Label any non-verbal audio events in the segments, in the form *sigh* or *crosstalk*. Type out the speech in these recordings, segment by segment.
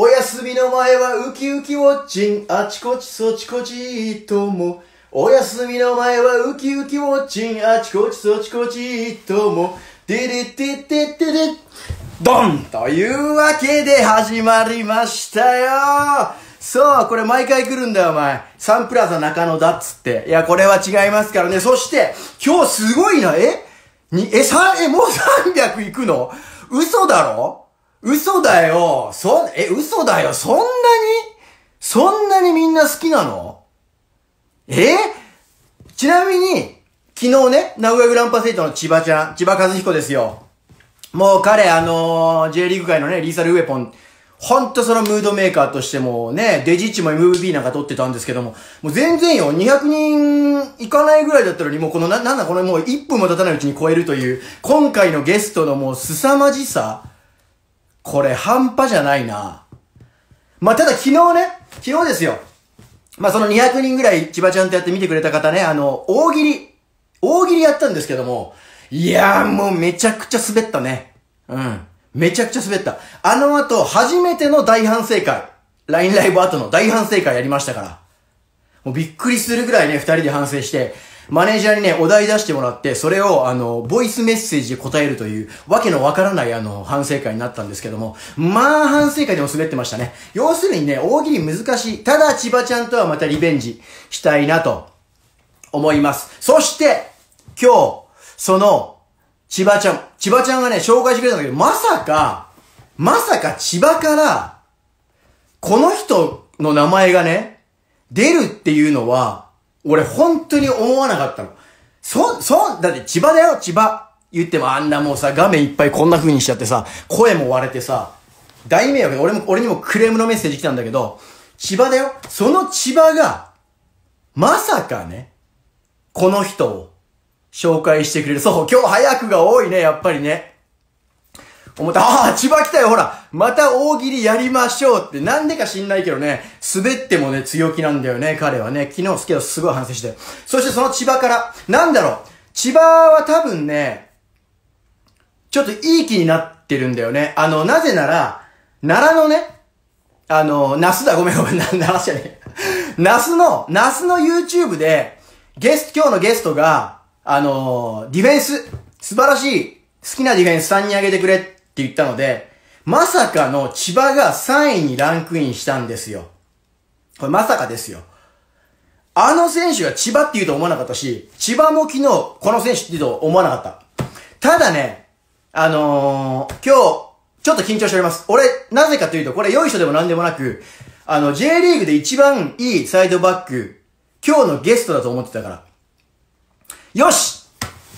お休みの前はウキウキウォッチン、あちこちそちこちとも。お休みの前はウキウキウォッチン、あちこちそちこちとも。ででてててで、ドンというわけで始まりましたよそう、これ毎回来るんだよ、お前。サンプラザ中野だっつって。いや、これは違いますからね。そして、今日すごいな、え？に、え、さ、え、もう300いくの？嘘だろ？嘘だよ。そ、え、嘘だよ。そんなに？そんなにみんな好きなの？え？ちなみに、昨日ね、名古屋グランパセイトの千葉ちゃん、千葉和彦ですよ。もう彼、あのー、J リーグ界のね、リーサルウェポン、ほんとそのムードメーカーとしてもね、デジッチも MVP なんか取ってたんですけども、もう全然よ、200人いかないぐらいだったのに、もうこのな、なんだこのもう1分も経たないうちに超えるという、今回のゲストのもう凄まじさ、これ半端じゃないな。まあ、ただ昨日ね、昨日ですよ。まあ、その200人ぐらい千葉ちゃんとやって見てくれた方ね、あの、大喜利、大喜利やったんですけども、いやーもうめちゃくちゃ滑ったね。うん。めちゃくちゃ滑った。あの後、初めての大反省会。LINE ライブ後の大反省会やりましたから。もうびっくりするぐらいね、二人で反省して、マネージャーにね、お題出してもらって、それを、あの、ボイスメッセージで答えるという、わけのわからない、あの、反省会になったんですけども、まあ、反省会でも滑ってましたね。要するにね、大喜利難しい。ただ、千葉ちゃんとはまたリベンジしたいなと、思います。そして、今日、その、千葉ちゃん、千葉ちゃんがね、紹介してくれたんだけど、まさか、まさか千葉から、この人の名前がね、出るっていうのは、俺本当に思わなかったの。そ、そ、だって千葉だよ、千葉。言ってもあんなもうさ、画面いっぱいこんな風にしちゃってさ、声も割れてさ、大迷惑俺も、俺にもクレームのメッセージ来たんだけど、千葉だよ。その千葉が、まさかね、この人を紹介してくれる。そう、今日早くが多いね、やっぱりね。思った、ああ、千葉来たよ、ほら、また大喜利やりましょうって、なんでか知んないけどね、滑ってもね、強気なんだよね、彼はね。昨日すけどすごい反省して。そしてその千葉から、なんだろう、千葉は多分ね、ちょっといい気になってるんだよね。あの、なぜなら、奈良のね、あの、那須だ、ごめんごめん、な *laughs* 奈良じゃねえ。那須の、那須の YouTube で、ゲスト、今日のゲストが、あの、ディフェンス、素晴らしい、好きなディフェンス。3人あげてくれって言ったので、まさかの千葉が3位にランクインしたんですよ。これまさかですよ。あの選手が千葉って言うと思わなかったし、千葉も昨日この選手って言うと思わなかった。ただね、あのー、今日、ちょっと緊張しております。俺、なぜかというと、これ良い人でも何でもなく、あの、J リーグで一番いいサイドバック、今日のゲストだと思ってたから。よし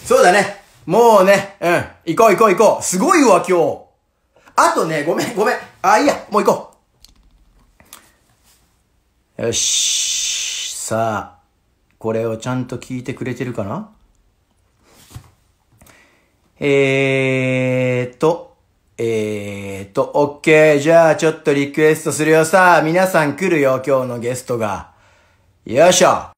そうだね。もうね、うん。行こう行こう行こう。すごいわ、今日。あとね、ごめん、ごめん。あ、いいや、もう行こう。よし。さあ、これをちゃんと聞いてくれてるかな？えーと、えーと、オッケー。じゃあ、ちょっとリクエストするよ。さあ、皆さん来るよ、今日のゲストが。よいしょ。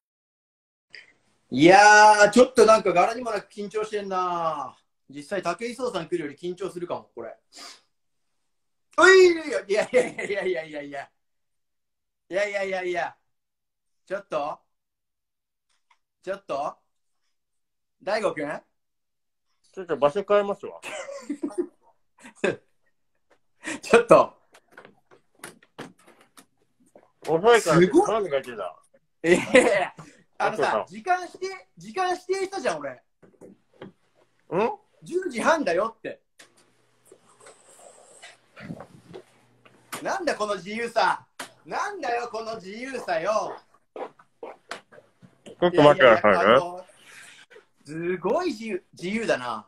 いやー、ちょっとなんか柄にもなく緊張してんな実際、武井壮さん来るより緊張するかも、これ。おいいやいやいやいやいやいやいやいや。いやいや。ちょっとちょっと大悟くん？ちょっと場所変えますわ。*laughs* ちょっと。遅いからすごい花火が出た？ええあのさそ、時間指定、時間指定したじゃん、俺。ん？10時半だよって。なんだこの自由さ。なんだよ、この自由さよ。ちょっと待ってくださいね。すごい自由、自由だな。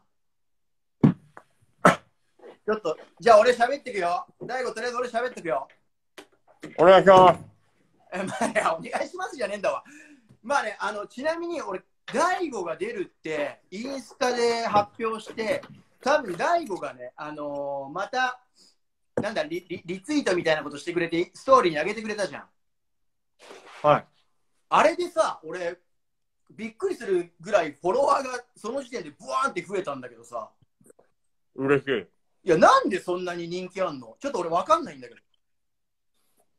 ちょっと、じゃあ俺喋ってくよ。大悟、とりあえず俺喋ってくよ。お願いします。え、まあ、お願いしますじゃねえんだわ。まあね、あの、ちなみに俺、大悟が出るって、インスタで発表して、多分大悟がね、あのーまた、なんだリリ、リツイートみたいなことしてくれて、ストーリーに上げてくれたじゃん。はい。あれでさ、俺、びっくりするぐらいフォロワーがその時点でブワーンって増えたんだけどさ、嬉しい。いや、なんでそんなに人気あんの？ちょっと俺わかんないんだけど。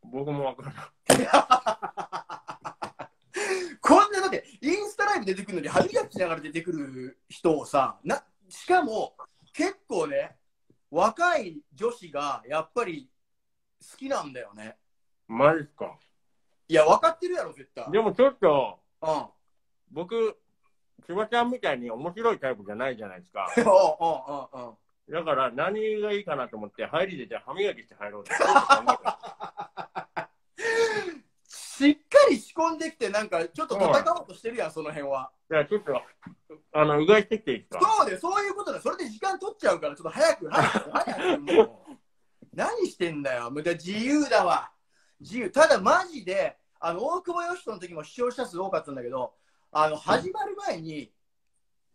僕もわからない。*laughs* *laughs* こんなだってインスタライブ出てくるのに歯磨きしながら出てくる人をさなしかも結構ね若い女子がやっぱり好きなんだよねマジっすか？いや分かってるやろ絶対でもちょっと、うん僕、千葉ちゃんみたいに面白いタイプじゃないじゃないですか。*laughs* おうおうおうおうだから何がいいかなと思って、入りでじゃあ歯磨きして入ろうって。*laughs* しっかり仕込んできてなんかちょっと戦おうとしてるやんその辺は。じゃあちょっと、あの、うがいしてきていいですか。そうでそういうことだ。それで時間取っちゃうからちょっと早く早く早くもう。何してんだよ。無駄自由だわ。自由。ただマジであの大久保嘉人の時も視聴者数多かったんだけどあの始まる前に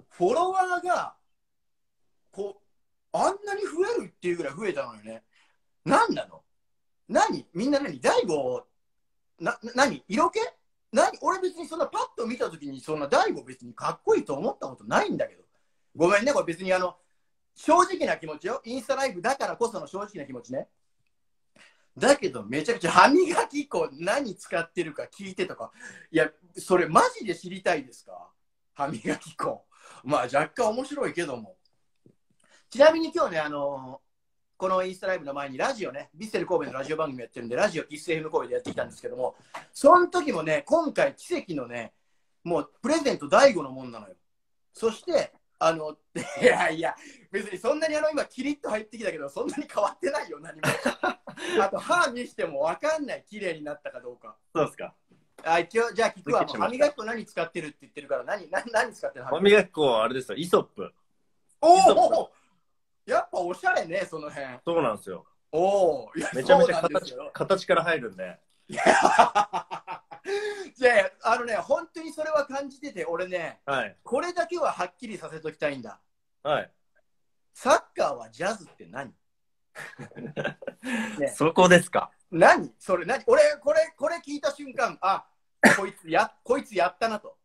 フォロワーがこうあんなに増えるっていうぐらい増えたのよね。何なの？何？みんな何？大悟な何？色気？何？俺別にそんなパッと見た時にそんな大悟別にかっこいいと思ったことないんだけど。ごめんね。これ別にあの正直な気持ちよ。インスタライブだからこその正直な気持ちね。だけどめちゃくちゃ歯磨き粉何使ってるか聞いてとか。いやそれマジで知りたいですか？歯磨き粉。まあ若干面白いけども。ちなみに今日ねあのこのインスタライブの前にラジオね、ビッセル神戸のラジオ番組やってるんで、ラジオキス FM 神戸でやってきたんですけども、その時もね、今回奇跡のね、もうプレゼント第5のもんなのよ。そして、あの、*laughs* いやいや、別にそんなにあの今キリッと入ってきたけど、そんなに変わってないよ、何も。*laughs* あと歯見しても分かんない、綺麗になったかどうか。そうですか。あ一応、じゃあ聞くわ。歯磨き粉何使ってるって言ってるから、何、何、何使ってる歯磨き粉はあれですよ、イソップ。おおやっぱおしゃれね、その辺。そうなんですよ。おお、いやめちゃめちゃ形形から入るんで。いや *laughs* いやあのね、本当にそれは感じてて、俺ね、はい。これだけははっきりさせときたいんだ。はい。サッカーはジャズって何？*laughs* ねそこですか。何？それ何？俺、これ、これ聞いた瞬間、あ、こいつや、こいつやったなと。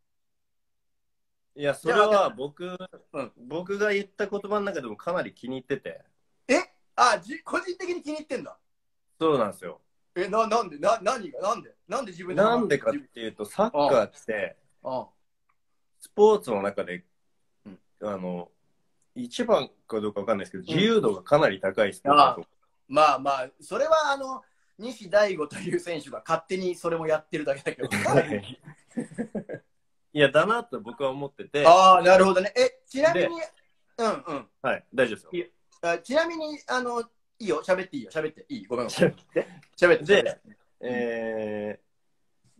いや、それは僕、うん僕が言った言葉の中でもかなり気に入ってて。え？あじ、個人的に気に入ってんだ。そうなんですよ。え、な、なんで？な、何が？なんで？なんで自分でなんでかっていうと、サッカーって、あスポーツの中で、うんあの、一番かどうかわかんないですけど、自由度がかなり高いスポーツだと。まあまあ、それはあの、西大悟という選手が勝手にそれもやってるだけだけど。*laughs* いや、だなと僕は思ってて、ああ、なるほどね。え、ちなみに、うんうん。はい、大丈夫ですよ。あちなみに、あの、いいよ、喋っていいよ、喋っていい。ごめん、ごめん。喋って？喋って。でえ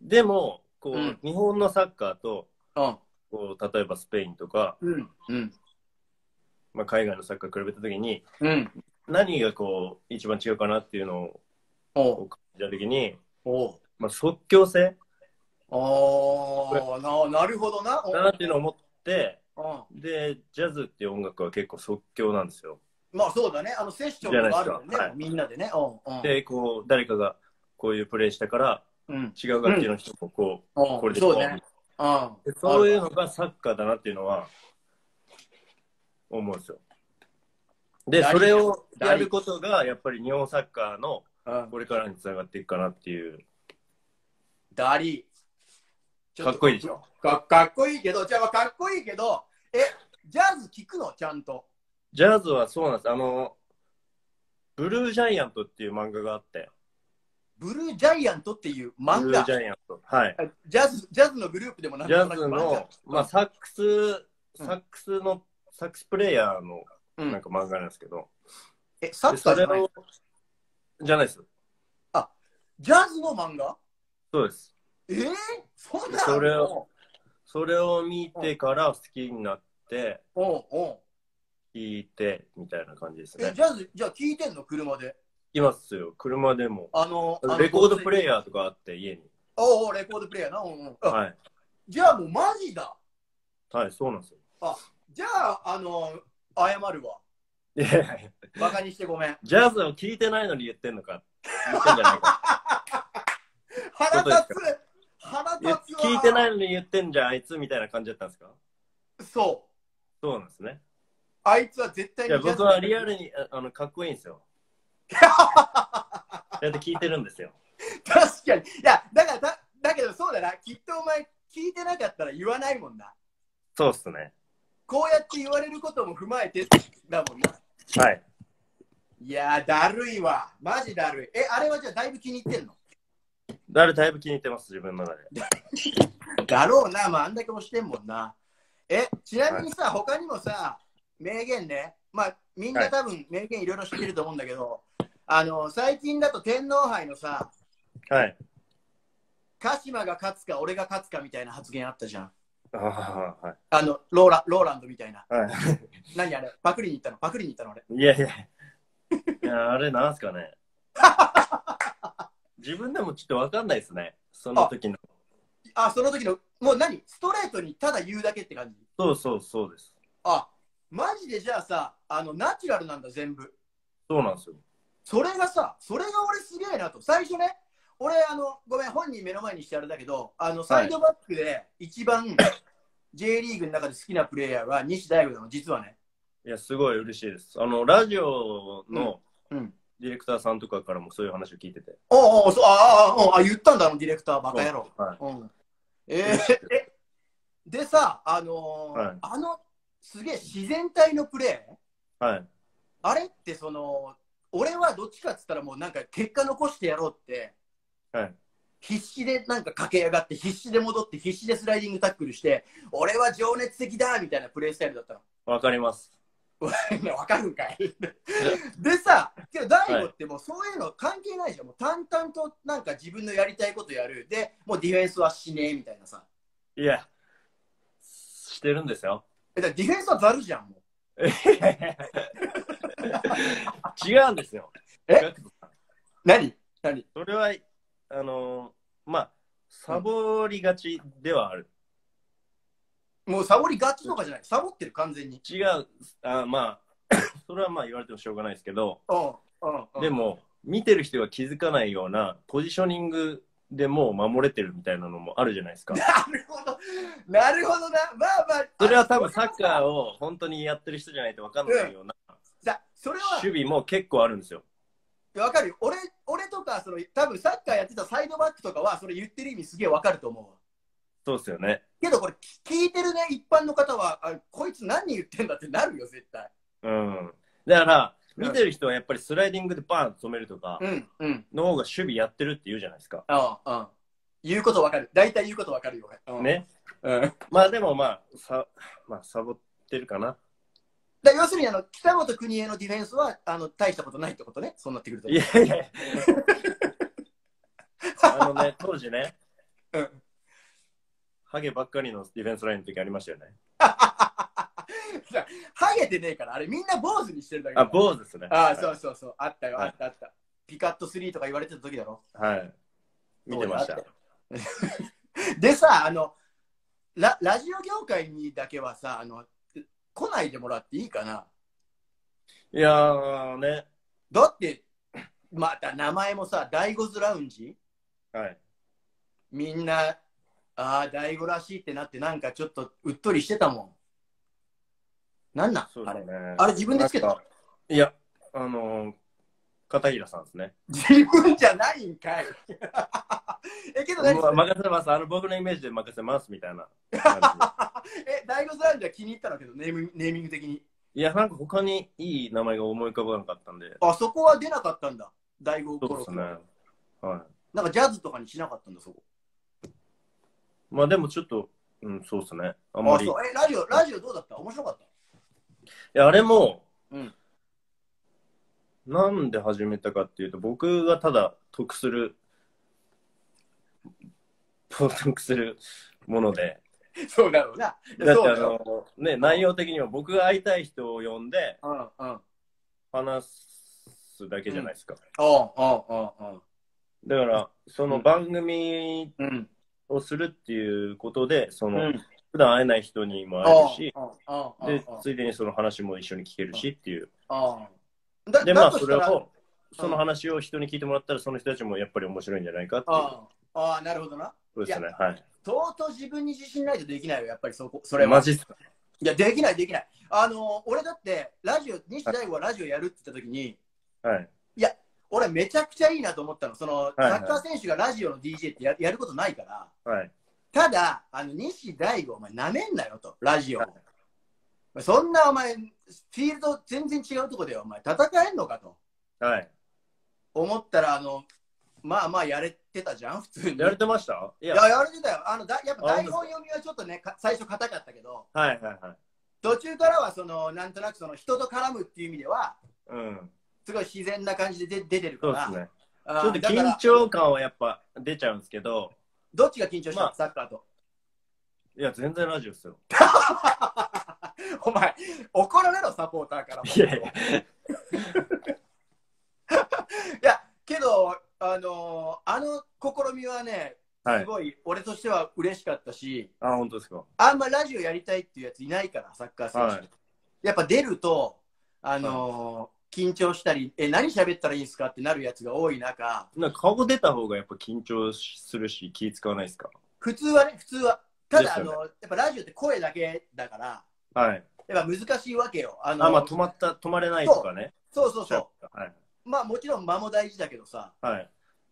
ー、でも、こう、うん日本のサッカーと、うん。こう例えばスペインとか、うん。うん。まあ、海外のサッカー比べたときに、うん。何がこう、一番違うかなっていうのを感じたときに、おうまあ、即興性ああ、ななるほどな。なっていうのを思って、うんで、ジャズっていう音楽は結構即興なんですよ。まあそうだね。あの、セッションとかあるもんねは。いみんなでね。うん。うんで、こう、誰かがこういうプレイしたから、うん。違う楽器の人もこう、うんこれでこうそうね。うん。でそういうのがサッカーだなっていうのは思うんですよ。で、それをやることがやっぱり日本サッカーのうん。これからにつながっていくかなっていう。ダリー。かっこいいでしょ？かかっこいいけど、じゃあかっこいいけど、え、ジャズ聞くの？ちゃんと。ジャズはそうなんです。あの、ブルージャイアントっていう漫画があって、ブルージャイアントっていうブ漫画？ルージ。ャイアント。はい。ジャズ、ジャズのグループでもなんジャズの、まあ、サックス、サックスの、サックスプレイヤーのうんなんか漫画なんですけど、え、サでッカーじゃない？じゃないです。ジャズの漫画？そうです。えー、そんなの？それをそれを見てから好きになって、おうおう聞いて、みたいな感じですえ、ね。ジャズ、じゃあ聞いてんの？車で？いますよ。車でも。あの、レコードプレイヤーとかあって、家に。おうおうレコードプレイヤーな？うんうんあはい。じゃあもうマジだ。はい、そうなんですよ。じゃあ、あの、謝るわ。いやいやバカにしてごめん。ジャズを聞いてないのに言ってんのか。言ってんじゃないか。*laughs* 腹立つ腹立つわ聞いてないのに言ってんじゃん、あいつみたいな感じだったんですか？そう。そうなんですね。あいつは絶対いや、僕はリアルに、ああの、かっこいいんですよ。だって聞いてるんですよ。確かに。いや、だからだ、だけどそうだな。きっとお前、聞いてなかったら言わないもんな。そうっすね。こうやって言われることも踏まえてだもんな。はい。いやー、だるいわ。マジだるい。え、あれはじゃあだいぶ気に入ってんの？誰だいぶ気に入ってます、自分の中で。*laughs* だろうな、まあ、あんだけ押してんもんな。え、ちなみにさ、他にもさ、名言ね、まあ、みんな多分名言いろいろ知ってると思うんだけど、あの、最近だと天皇杯のさ、はい。鹿島が勝つか俺が勝つかみたいな発言あったじゃん。ああ、はい。あの、ローラローランドみたいな。は *laughs* 何あれ？パクリに行ったの？パクリに行ったの俺。い。いやいや。いや、あれなんすかね。*laughs* 自分でもちょっとわかんないですね。その時の。あ、その時の、もう何？ストレートにただ言うだけって感じ？そうそうそうです。あ、マジでじゃあさ、あの、ナチュラルなんだ、全部。そうなんですよ。それがさ、それが俺すげえなと。最初ね、俺、あの、ごめん、本人目の前にしてあれだけど、あの、サイドバックで一番 J リーグの中で好きなプレイヤーは西大吾なの、実はね。いや、すごい嬉しいです。あの、ラジオのうんうんディレクターさんとかからもそういう話を聞いてて。おうおうそうああああ、言ったんだ、あのディレクター、バカ野郎。はい。うん。えーえ、でさ、あのーはいあの、すげえ自然体のプレー、はい。あれってその、俺はどっちかっつったらもうなんか結果残してやろうって、はい。必死でなんか駆け上がって、必死で戻って、必死でスライディングタックルして、俺は情熱的だみたいなプレースタイルだったの。わかります。*laughs* わかるんかい *laughs* でさ、けど大悟ってもうそういうの関係ないじゃん。もう淡々となんか自分のやりたいことやる。で、もうディフェンスはしねえみたいなさ。いや、してるんですよ。え、だディフェンスはざるじゃん、もう。*laughs* 違うんですよ。え？何？何？それは、あのーまあ、サボりがちではある。もうサボりがちとかじゃない？サボってる、完全に。違う、あまあ、*coughs* それはまあ言われてもしょうがないですけど、で、も、見てる人が気づかないようなポジショニングでもう守れてるみたいなのもあるじゃないですか。*laughs* なるほど。なるほどな。まあまあ。それは多分サッカーを。を本当にやってる人じゃないと分かんないようなさ、それは、守備も結構あるんですよ。わかるよ。俺、俺とか、その、多分サッカーやってたサイドバックとかは、それ言ってる意味すげえわかると思うわ。そうですよね。けどこれ、聞いてるね、一般の方は、あこいつ何言ってんだってなるよ、絶対。うん。だから、見てる人はやっぱりスライディングでバーンと止めるとかうん、うん。の方が守備やってるって言うじゃないですか。ああ、うん。言うことわかる。大体言うことわかるよ、俺。うん。ね。うん。まあでもまあ、さ、まあ、サボってるかな。だ要するにあの北本邦恵のディフェンスはあの大したことないってことね、そうなってくると。いやいや。あのね、当時ね、*laughs* うんハゲばっかりのディフェンスラインの時ありましたよね。*laughs* ハゲてねえから、あれみんな坊主にしてるだけだあ、坊主ですね。ああ、そうそうそう、あったよ、はいあったあった。ピカット3とか言われてた時だろ。はい。見てました。*laughs* でさ、あのラ、ラジオ業界にだけはさ、あの、来ないでもらっていいかな？いやーね、だって、また名前もさ、第五ズラウンジ？はい。みんな、ああ、第五らしいってなって、なんかちょっとうっとりしてたもん。なんなん？あれそうです。ね。あれ自分でつけたなんかいや、あのー、片平さんですね。自分じゃないんかい。*laughs* え、けど何？ま任せます。あの、僕のイメージで任せますみたいな感 *laughs* え、第五ズラウンジは気に入ったんだけど、ネーミングネーミング的に。じ。いや、なんか他にいい名前が思い浮かばなかったんで。あそこは出なかったんだ。第五そうですね。はい。なんかジャズとかにしなかったんだ、そこ。まあでもちょっと、うん、そうですね。ああんまり。いそうえ、ラジオ、ラジオどうだった？面白かった？や、あれも、うんなんで始めたかっていうと、僕がただ得する、*laughs* 得するもので、そうだろうな。だってあそうだよ。の、ね、内容的には僕が会いたい人を呼んでうんうん。うん話すだけじゃないですか。うんうんだから、その番組うん。うん。をするっていうことで、その、うん。普段会えない人にも会えるし、で、ついでにその話も一緒に聞けるしっていう。ああ。だで、まあ、それを、その話を人に聞いてもらったら、その人たちもやっぱり面白いんじゃないかっていう。ああああ、なるほどな。そうですね。はい。とうとう自分に自信ないとできないよ、やっぱりそこ。それは。マジっすか？いや、できない、できない。あの、俺だって、ラジオ、西大悟はラジオやるって言った時に、はい。俺めちゃくちゃいいなと思ったの。その、はいサッカー選手がラジオの DJ ってややることないから。はい。ただ、あの、西大悟、お前、なめんなよと、ラジオを。そんなお前、フィールド全然違うとこでお前、戦えんのかとはい。思ったら、あの、まあまあやれてたじゃん、普通に。やれてました？いや、いや、やれてたよ。あのだやっぱあ台本読みはちょっとね、か最初硬かったけど、はいはいはい。途中からはその、なんとなくその人と絡むっていう意味では、うん。すごい自然な感じで出出てるから。そうですね。ちょっと緊張感はやっぱ出ちゃうんですけど、どっちが緊張したの、まあサッカーと。いや、全然ラジオですよ。*laughs* お前、怒られろ、サポーターからも。いやいや。*laughs* いや、けど、あのーあの試みはね、はい。すごい俺としては嬉しかったし、あ、本当ですか。あんまラジオやりたいっていうやついないから、サッカー選手。はいやっぱ出ると、あのー緊張したり、え、何喋ったらいいですか？ってなるやつが多い中、なんか顔出た方がやっぱ緊張するし、気使わないですか？普通はね、普通は。ただ、あのやっぱラジオって声だけだから、はい。やっぱ難しいわけよ。あのあ、まあ止まった、止まれないとかね。そうそうそう。はい。まあもちろん間も大事だけどさ、はい。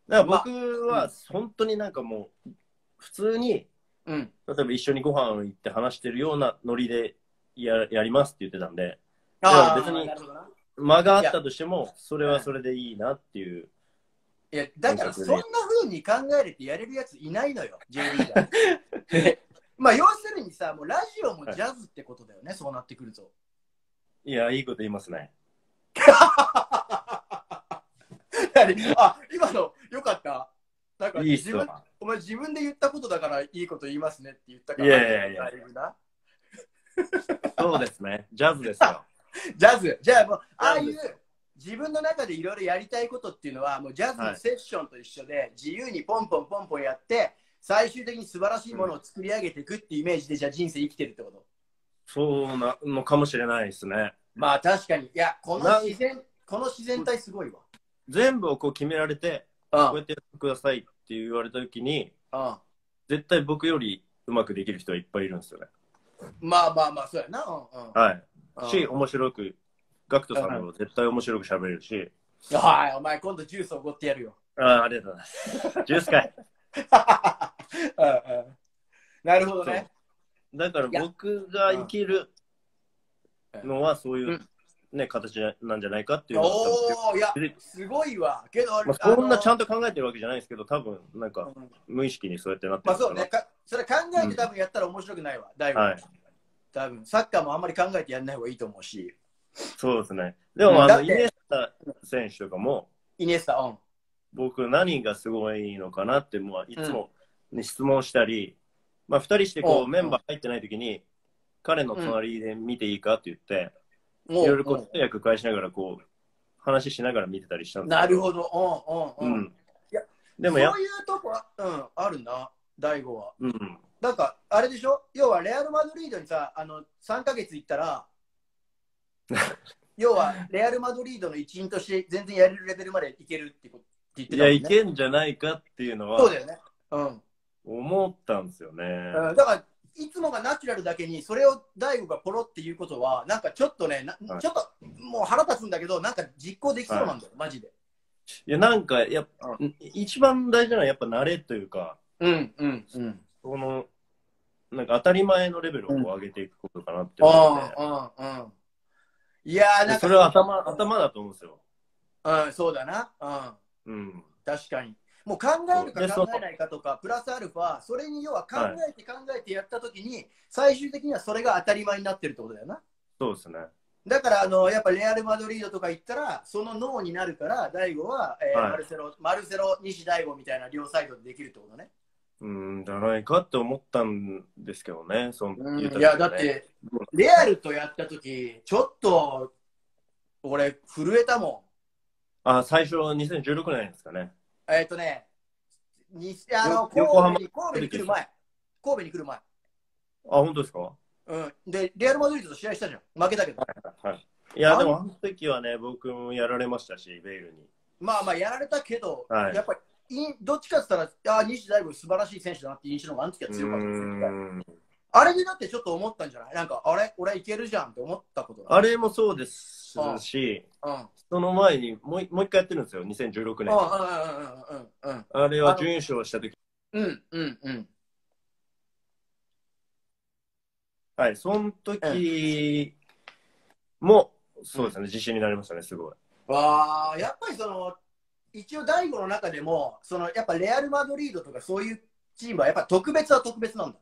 だから僕まあは本当になんかもう、普通に、うん。例えば一緒にご飯行って話してるようなノリでややりますって言ってたんで、ああ、別になるほどな。間があったとしても、それはそれでいいなっていう。いや、だからそんな風に考えれてやれるやついないのよ、*laughs* J リーガー。*laughs* まあ要するにさ、もうラジオもジャズってことだよね、そうなってくると。いや、いいこと言いますね。*laughs* 何？あ、今のよかった？なんかい。お前自分で言ったことだからいいこと言いますねって言ったから。いやいやいやそうですね。ジャズですよ。*laughs* ジャズ。じゃあもう、ああいう自分の中でいろいろやりたいことっていうのは、もうジャズのセッションと一緒で、自由にポンポンポンポンやって、最終的に素晴らしいものを作り上げていくっていうイメージで、じゃあ人生生きてるってこと。そうなのかもしれないですね。まあ確かに。いや、この自然、この自然体すごいわ。全部をこう決められて、うん。こうやってやってくださいって言われたときに、うん。絶対僕よりうまくできる人はいっぱいいるんですよね。まあまあまあ、そうやな。うんうん。はい。うんし、面白く、ガクトさんも絶対面白く喋れるし、はい、お前今度ジュースおごってやるよ。ああ、ありがとうございます。ジュース会。うんうんなるほどね。だから僕が生きるのはそういう、うんね、形なんじゃないかっていうおお、いやすごいわ。けど、まあ、そんなちゃんんと考えてるわけじゃないですけど、多分なんかうん無意識にそうやってなってるまあそうね、かそれ考えて多分やったら面白くないわ。だいぶ。はい。多分サッカーもあんまり考えてやんない方がいいと思うし。そうですね。でも、あの、イネスタ選手とかも、イニエスタ、うん。僕何がすごいのかなって、もういつも、ね質問したり、まあ、二人してこううんメンバー入ってない時に、彼の隣で見ていいかって言って、もいろいろこう通訳返しながらこう話しながら見てたりしたんですなるどほど。うんうんうん。うんいやでもやそういうとこは、うん、あるな、大悟は。うんなんか、あれでしょ？要は、レアル・マドリードにさ、あの、3ヶ月行ったら、*laughs* 要は、レアル・マドリードの一員として全然やれるレベルまでいけるってことって言っていや。いけんじゃないかっていうのはそうだよね。うん。思ったんですよね、うんだから、いつもがナチュラルだけに、それを大悟がポロっていうことは、なんかちょっとね、なはいちょっともう腹立つんだけど、なんか実行できそうなんだよ、マジで。いやなんかやっぱ、一番大事なのはやっぱ慣れというかうん、うん、うん。そのなんか当たり前のレベルをこう上げていくことかなって思うので、うん、うん、うん。いやー、なんか、それは頭頭だと思うんですよ、うん、そうだな。うん。うん、確かに。もう考えるでか考えないかとか、プラスアルファ、それに要は考えて考えてやったときに、最終的にはそれが当たり前になってるってことだよな。そうですねだから、あの、やっぱレアル・マドリードとか行ったら、その脳になるから、大悟は、えーはいマルセロ、マルセロ、西大悟みたいな両サイドでできるってことね。うんじゃないかって思ったんですけどねその言った時いや、だはねって、レアルとやったとき、ちょっと、俺、震えたもあ最初2016年ですかねん。えっ、とね、にあの神戸に神戸に来る前、神戸に来る前。あ本当ですか？うん。で、レアル・マドリードと試合したじゃん。負けたけど。はい。いや、あでも、あの時はね、僕もやられましたし、ベイルに。まあまあ、やられたけど、はいやっぱり、いどっちかって言ったら、あ西大悟素晴らしい選手だなって印象の方があの時はう強かったですよーん。あれでだってちょっと思ったんじゃない？なんか、あれ俺いけるじゃんって思ったことあれもそうですし、うん。そその前にもういもう一回やってるんですよ、2016うん年。あれは準優勝した時。うんうんうんうん。はい、その時も、そうですね、自信になりましたね、すごい。わあやっぱりその一応大悟の中でもそのやっぱレアル・マドリードとかそういうチームはやっぱ特別は特別なんだ。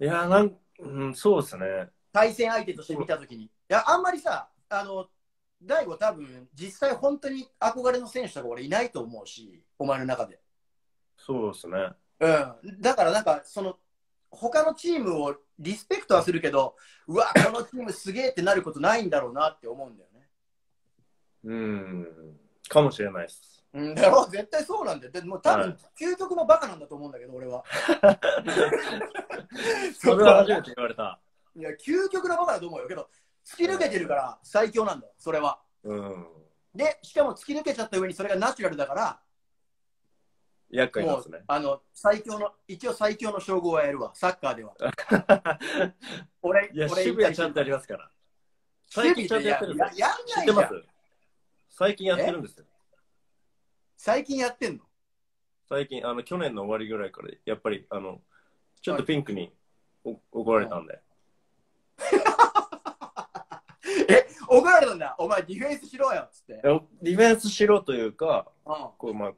いや、なん、うん、そうですね。対戦相手として見たときに。いやあんまりさあの大悟多分実際本当に憧れの選手とか俺いないと思うしお前の中で。そうですね。うん。だからなんかその他のチームをリスペクトはするけどうわこのチームすげえってなることないんだろうなって思うんだよね。うん、かもしれないです。うん、だろ絶対そうなんだよ。でもう多分、はい究極のバカなんだと思うんだけど、俺は。*laughs* それは初めて言われた。いや、究極のバカだと思うよ。けど、突き抜けてるから最強なんだよ、それは。うん。で、しかも突き抜けちゃった上にそれがナチュラルだから、厄介ですね、。あの、最強の、一応最強の称号はやるわ、サッカーでは。*laughs* 俺、いや、俺渋谷ちゃんとやりますから。最近ちゃんとやってるんですよ。いややん知ってます？最近やってるんですよ。最近やってんの？最近、あの、去年の終わりぐらいから、やっぱり、あの、ちょっとピンクにお怒られたんで。え、怒られたんだ。お前ディフェンスしろよ、つって。ディフェンスしろというか、うん。こう、まあ、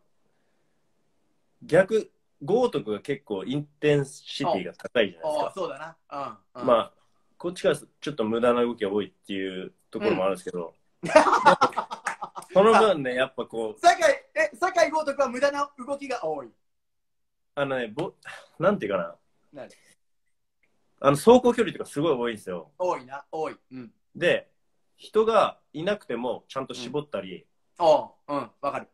逆、豪徳が結構インテンシティが高いじゃないですか。おそうだな。うん。うん、まあ、こっちからちょっと無駄な動きが多いっていうところもあるんですけど、*laughs* その分ね、やっぱこう、酒井、え、酒井豪徳は無駄な動きが多い。あのね、ぼなんていうかな、何？あの走行距離とかすごい多いんですよ。多いな、多い。うん。で、人がいなくてもちゃんと絞ったり、おう、うん、わかる。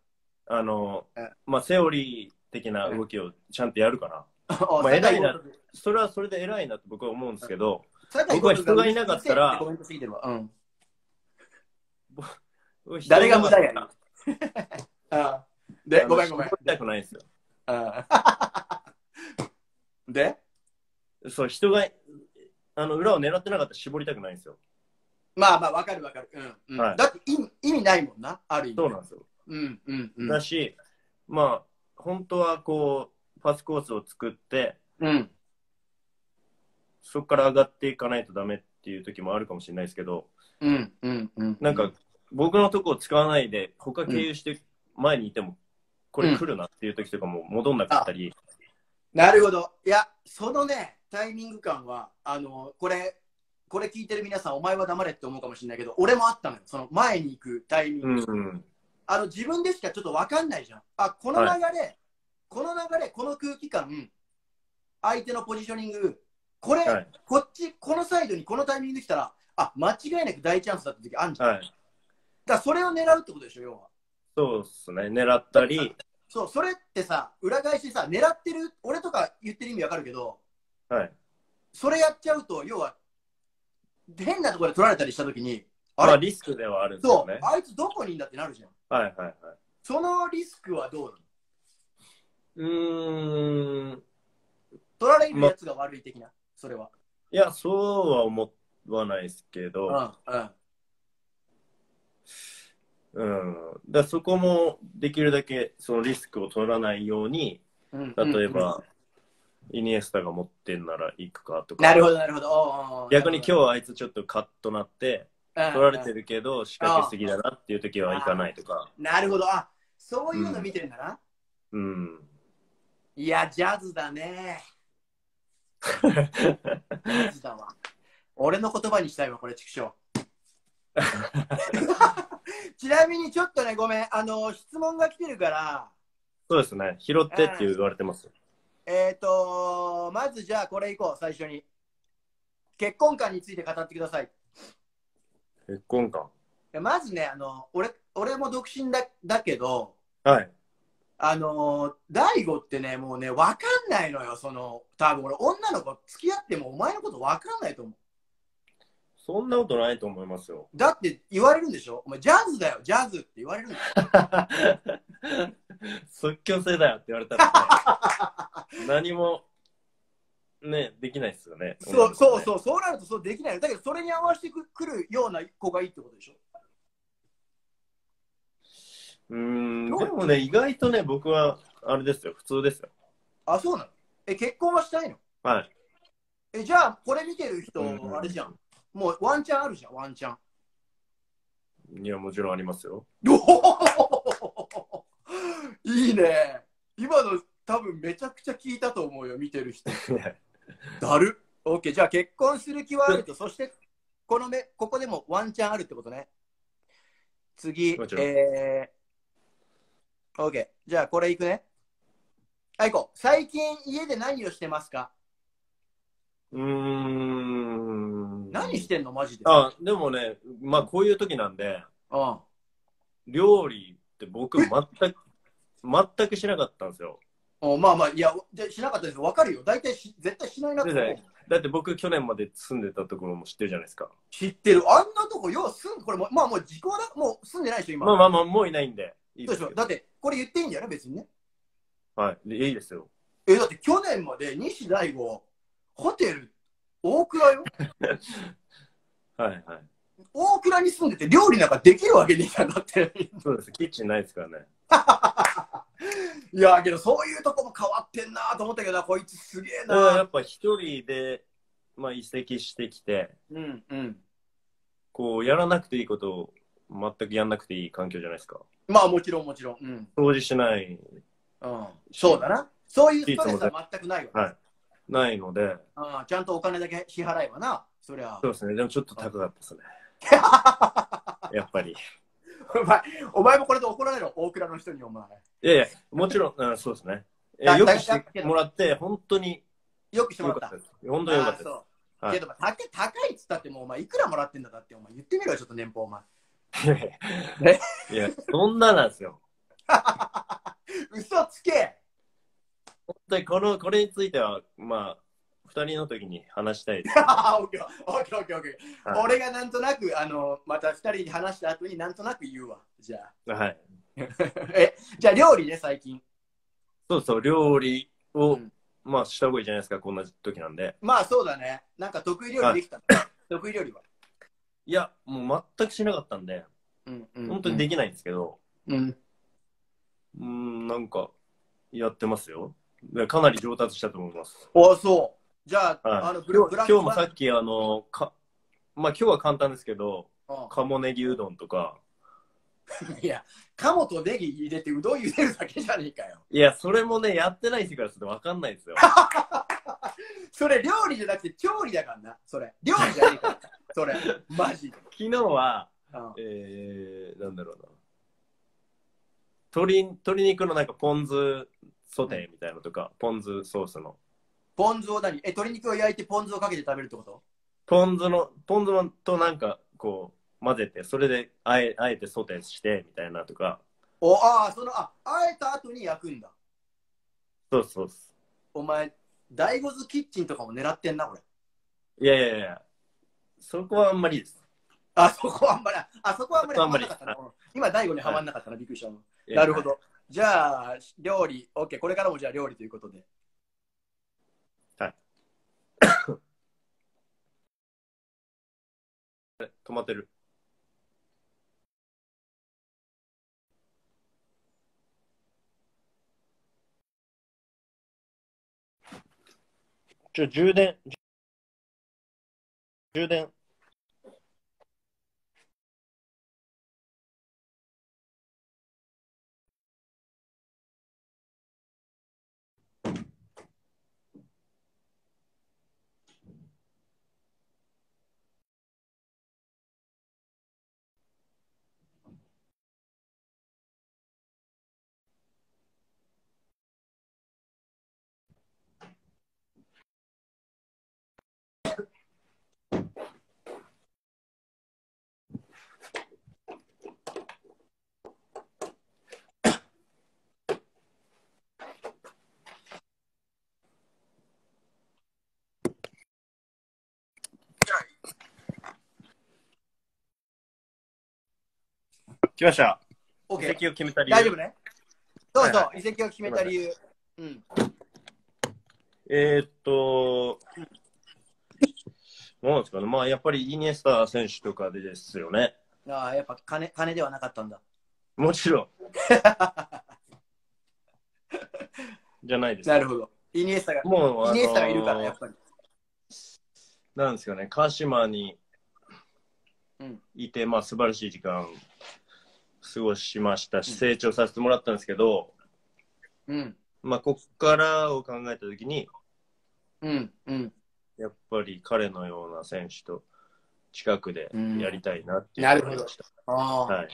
あのえ、まあ、セオリー的な動きをちゃんとやるから、*laughs* まあ偉いなそれはそれで偉いなと僕は思うんですけど、僕は人がいなかったらコメントすぎてるわ。うん。人誰が無駄やいな *laughs* あで、ごめんごめんたくないんですよ。あ *laughs* で？そう、人が、あの、裏を狙ってなかったら絞りたくないんですよ。まあまあ、わかるわかる。うん。うんはいだって意味意味ないもんな、ある意味。そうなんですよ。うんうんうん。だし、まあ、本当はこう、パスコースを作って、うん。そこから上がっていかないとダメっていう時もあるかもしれないですけど、うんうんうん。なんか、僕のとこを使わないで、他経由して前にいても、これ来るなっていう時とかも戻んなかったり、なるほど。いや、そのね、タイミング感は、あの、これ、これ聞いてる皆さん、お前は黙れって思うかもしれないけど、俺もあったのよ。その前に行くタイミング。うんうん。あの、自分でしかちょっとわかんないじゃん。あ、この流れ、この流れ、この空気感、相手のポジショニング、これ、はい。こっち、このサイドにこのタイミングで来たら、あ、間違いなく大チャンスだった時あるじゃん。はい。だそれを狙うってことでしょ、要は。そうですね。狙ったり、そう、それってさ、裏返しさ、狙ってる、俺とか言ってる意味わかるけど、はい。それやっちゃうと、要は、変なところで取られたりしたときに、まあ、あれ、リスクではあるんですよそう、ね。あいつどこにいんだってなるじゃん。はいはいはい。そのリスクはどうなの？うーん。取られるやつが悪い的な、それは。いや、そうは思わないですけど、うん、うん。うん。だそこもできるだけそのリスクを取らないように、うん例えうんば、イニエスタが持ってんなら行くかとか。なるほど、なるほど。逆に今日はあいつちょっとカッとなって、うん取られてるけど仕掛けすぎだなっていう時は行かないとか。なるほど。あ、そういうの見てるんだな。うん。いや、ジャズだね。*laughs* ジャズだわ。俺の言葉にしたいわ、これ、畜生。*laughs* ちなみにちょっとね、ごめん。あの、質問が来てるから、そうですね。拾ってって言われてます。えっ、ー、と、まずじゃあこれいこう、最初に。結婚観について語ってください。結婚観。まずね、あの、俺、俺も独身だだけど、はい。あのー、大悟ってね、もうね、わかんないのよ、その、多分俺、女の子付き合ってもお前のことわかんないと思う。そんなことないと思いますよ。だって言われるんでしょ？お前、ジャズだよ、ジャズって言われるんだよ。*laughs* 即興性だよって言われたら、ね、*laughs* 何も、ね、できないですよね。そうそうう。そう、そうなるとそうできないのだけど、それに合わせてくくるような子がいいってことでしょ？うーん、でもね、意外とね、僕は、あれですよ、普通ですよ。あ、そうなの？え、結婚はしたいの？はい。え、じゃあ、これ見てる人、うんあれじゃん。もうワンチャンあるじゃん、ワンチャン。いや、もちろんありますよ。*laughs* いいね。今の多分めちゃくちゃ聞いたと思うよ、見てる人。*laughs* だる。オッケー、じゃあ結婚する気はあると、そしてこの目、ここでもワンチャンあるってことね。次えー、オッケー、じゃあこれいくね。はい、こう。最近家で何をしてますか？うーん。何してんの？マジで。あ、でもね、まあ、こういう時なんで、うん。料理って僕、全く、全くしなかったんですよ。おまあまあ、いや、でしなかったですわかるよ。大体し絶対しないなって思うでだって僕、去年まで住んでたところも知ってるじゃないですか。知ってる。あんなとこ、よう住んこれも、まあもう時効だ、もう住んでないでしょ、今。まあまあまあ、もういないんで。いいそうでしょ？だって、これ言っていいんだよね、別にね。はい。でいいですよ。え、だって去年まで西大吾、ホテル、大倉よ。*laughs* はいはい。大倉に住んでて料理なんかできるわけねえじゃんだって。そうです。キッチンないですからね。*laughs* いや、けどそういうとこも変わってんなと思ったけどな、こいつすげえな。やっぱ一人で、まあ、移籍してきて、うんうん。こう、やらなくていいことを全くやんなくていい環境じゃないですか。まあもちろんもちろん。うん。掃除しない、うん、そうだな。そういうストレスは全くないわ。はいないので、ああちゃんとお金だけ支払えばな、そりゃそ。うですね。でもちょっと高かったですね。*laughs* やっぱり。お前、お前もこれで怒られろ、大倉の人にお前。いやいや、もちろん、うんそうですね。よくだしてもらって、本当によくしてもらった。本当によかったです。はいけど、高い高いっつったってもうお前いくらもらってんだかってお前言ってみろよ、ちょっと年俸お前。いや、そんななんですよ。*laughs* 嘘つけ本当にこの、これについては、まあ、二人の時に話したいです。*laughs* オッケーオッケーオッケーオッケーはい俺がなんとなく、あの、また二人に話した後になんとなく言うわ。じゃあ。はい。*laughs* え、じゃあ料理ね、最近。そうそう、料理を、うんまあ、した方がいいじゃないですか、こんな時なんで。まあそうだね。なんか得意料理できた。得意料理は。いや、もう全くしなかったんで、うんうん本当にできないんですけど、うん。うーん、なんか、やってますよ。でかなり上達したと思います。おそう。じゃあ、はいあの、ブ今日ブラ今日もさっき、あの、か、まあ今日は簡単ですけど、うん鴨ネギうどんとか、*laughs* いや、鴨とネギ入れてうどん茹でるだけじゃねえかよ。いや、それもね、やってない人からすると分かんないですよ。*laughs* それ料理じゃなくて調理だからな。それ。料理じゃねえから。それ。*laughs* マジで。昨日は、うんえー、なんだろうな。鶏鶏肉のなんかポン酢ソテーみたいなのとか、ポン酢ソースの。ポン酢を何？え、鶏肉を焼いてポン酢をかけて食べるってこと？ポン酢の、ポン酢となんかこう混ぜて、それであえあえてソテーしてみたいなとか、お、ああ、その、あ、あえた後に焼くんだ。そうそうそお前、大悟ズキッチンとかも狙ってんな、これ。う。いやいやいや、そこはあんまりです。あそこはあんまり、あそこはあんまり。今、大悟にはまんなかったな、びっくりした。なるほ。ど。じゃあ、料理、OK、これからもじゃあ料理ということで。止まってる。ちょ、充電。充電。来ました。移 OK。籍を決めた理由。大丈夫ね。そうそう、は移籍を決めた理由。うん。えー、っと、なんですかね。まあ、やっぱりイニエスタ選手とかでですよね。ああ、やっぱ金金ではなかったんだ。もちろん。*laughs* じゃないですか。なるほど。イニエスタが、もう、イニエスタがいるから、あのーやっぱり。なんですかね、鹿島にうんいて、まあ素晴らしい時間過ごしましたし、うん成長させてもらったんですけど、うん。まあこっからを考えたときに、うん。うん。やっぱり彼のような選手と近くでやりたいなっていうなるほどあ、はい。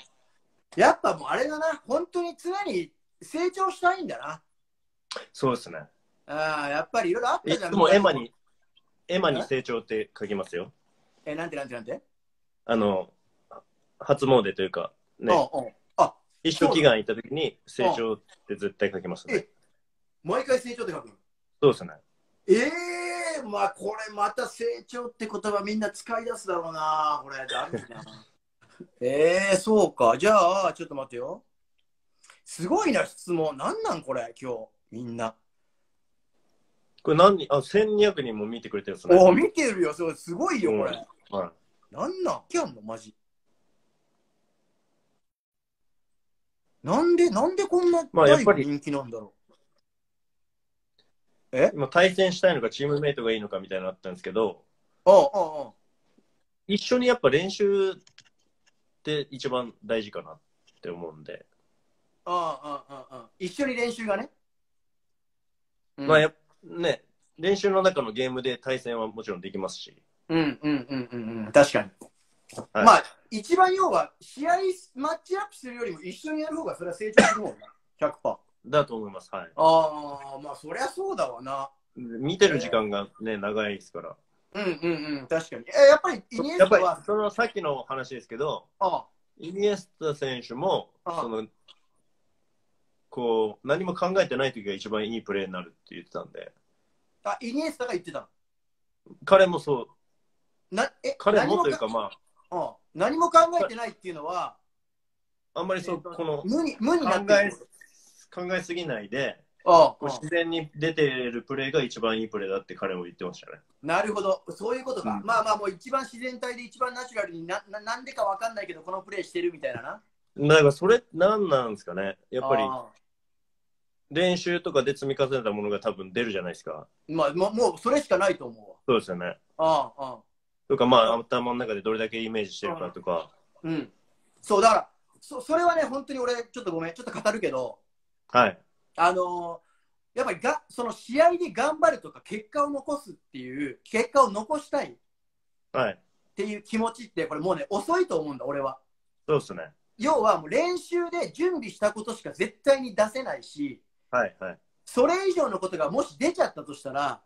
やっぱもうあれだな。本当に常に成長したいんだな。そうですね。ああ、やっぱりいろいろあったじゃん。いつもエマに、エマに成長って書きますよ。え、なんてなんてなんて？あの、初詣というか、ね、うんうん。あ、一緒祈願行ったときに成長って絶対書きますねえ。毎回成長って書くの？そうですね。ええまあこれまた成長って言葉みんな使い出すだろうな。これ。*laughs* ええそうか。じゃあ、ちょっと待ってよ。すごいな、質問。なんなんこれ、今日、みんな。これ何？人、あ、1200人も見てくれてるんですね。お見てるよ、すごいよ、これ。はい。なん？なんキャンの？マジ。なんで、なんでこんなまあやっぱり人気なんだろ今対戦したいのかチームメイトがいいのかみたいなのあったんですけど、う。ああ、ああ、一緒にやっぱ練習って一番大事かなって思うんで、ああ、ああ、ああ。一緒に練習がね？うんまあやっね、練習の中のゲームで対戦はもちろんできますし、うんうんうんうんうん。確かに。はいまあ、一番要は、試合、マッチアップするよりも一緒にやる方がそれは成長するもんな。*laughs* 100%。だと思います。はい。ああ、まあ、そりゃそうだわな。見てる時間がね、長いですから。うんうんうん、確かに。え、やっぱり、イニエやっぱりスタは、、そのさっきの話ですけど、あイニエスタ選手も、ああその、こう、何も考えてない時が一番いいプレーになるって言ってたんで、あ、イニエスタが言ってたの？彼もそう、なえ彼もというか何まあ、うん何も考えてないっていうのは、あんまりそう、えっとこの、無に無になっ考え。考えすぎないで、あこう自然に出てるプレーが一番いいプレーだって彼も言ってましたね。なるほど、そういうことか。うんまあまあ、もう一番自然体で一番ナチュラルになななんでかわかんないけど、このプレーしてるみたいなな。だからそれ何なんですかねやっぱりあ練習とかで積み重ねたものが多分出るじゃないですか。ーまあ、もうもうそれしかないと思うわ。そうですよね。ああ、ああ。とかまあ頭の中でどれだけイメージしてるかとか。うん。そう、だから、そそれはね、本当に俺、ちょっとごめん、ちょっと語るけど、はい。あのーやっぱりが、その試合で頑張るとか、結果を残すっていう、結果を残したいっはい。ていう気持ちって、これもうね、遅いと思うんだ、俺は。そうですね。要はもう練習で準備したことしか絶対に出せないし、はいはい。それ以上のことがもし出ちゃったとしたら、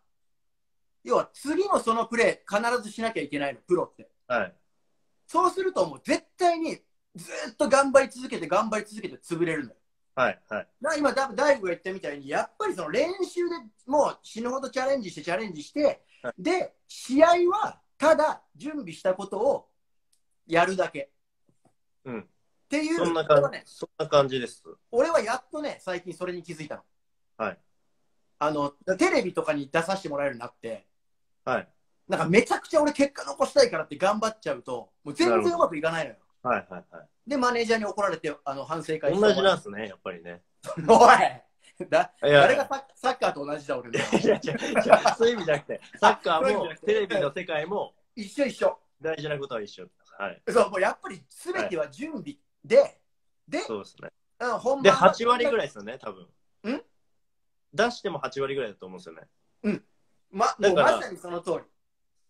要は次のそのプレー必ずしなきゃいけないの、プロって。はい。そうするともう絶対にずっと頑張り続けて頑張り続けて潰れるのよ。はいはい。な今、だ大悟が言ったみたいに、やっぱりその練習でもう死ぬほどチャレンジしてチャレンジして、はで、試合はただ準備したことをやるだけ。うん。っていう、そんな感じ、ね、そんな感じです。俺はやっとね、最近それに気づいたの。はい。あの、テレビとかに出させてもらえるようになって、はい。なんかめちゃくちゃ俺結果残したいからって頑張っちゃうと、もう全然うまくいかないのよ。はいはいはい。で、マネージャーに怒られて、あの、反省会同じなんですね、やっぱりね。*laughs* おいだいや誰がササッカーと同じだ、俺の。いや違う違うそういう意味じゃなくて、*laughs* サッカーもテレビの世界も一緒一緒。大事なことは一緒。はい。そう、もうやっぱり全ては準備で、で、そうですね。うん本で、番は8割ぐらいですよね、多分。ん？出しても8割ぐらいだと思うんですよね。ま、もだからうまさにその通り。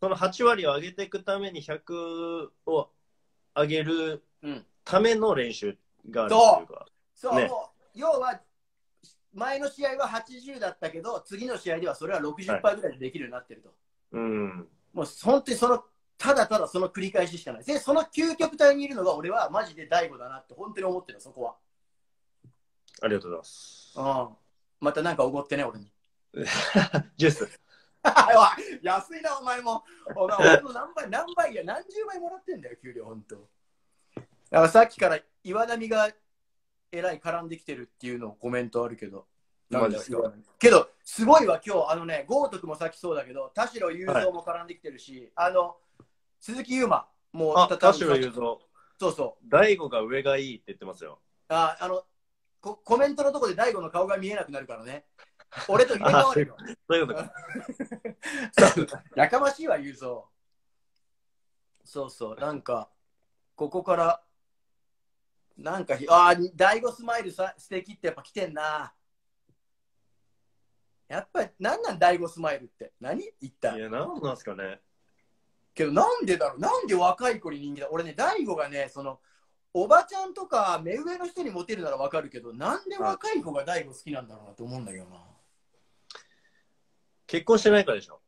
その8割を上げていくために100を上げるうんための練習があるというか。そう、ねもう、要は、前の試合は80だったけど、次の試合ではそれは60%ぐらいでできるようになってると。うん。もう本当にその、ただただその繰り返ししかない。で、その究極体にいるのが俺はマジで大悟だなって本当に思ってる、そこありがとうございます。は。うん。またなんかおごってね、俺に。*laughs* ジュース。安いな、お前も。お前、俺の何倍、何倍や、何十倍もらってんだよ、給料、本当。だからさっきから岩波がえらい絡んできてるっていうのコメントあるけど。マジですか？けど、すごいわ、今日、あのね、豪徳もさっきそうだけど、田代雄三も絡んできてるし、あの、鈴木優馬もあ、た田代雄三。そうそう。大悟が上がいいって言ってますよ。ああの、ココメントのとこで大悟の顔が見えなくなるからね。俺と入れ替わるよ。そういうことか。そうやかましいわ、言うぞ。そうそう、なんか、ここから、なんかひ、ああ、大悟スマイルさ素敵ってやっぱ来てんな。やっぱり、なんなん大悟スマイルって？何一い体。や、なんなんすかね。けど、なんでだろう？なんで若い子に人気だ？俺ね、大悟がね、その、おばちゃんとか目上の人にモテるならわかるけど、なんで若い子が大悟好きなんだろうなと思うんだけどな。結婚してないからでしょ？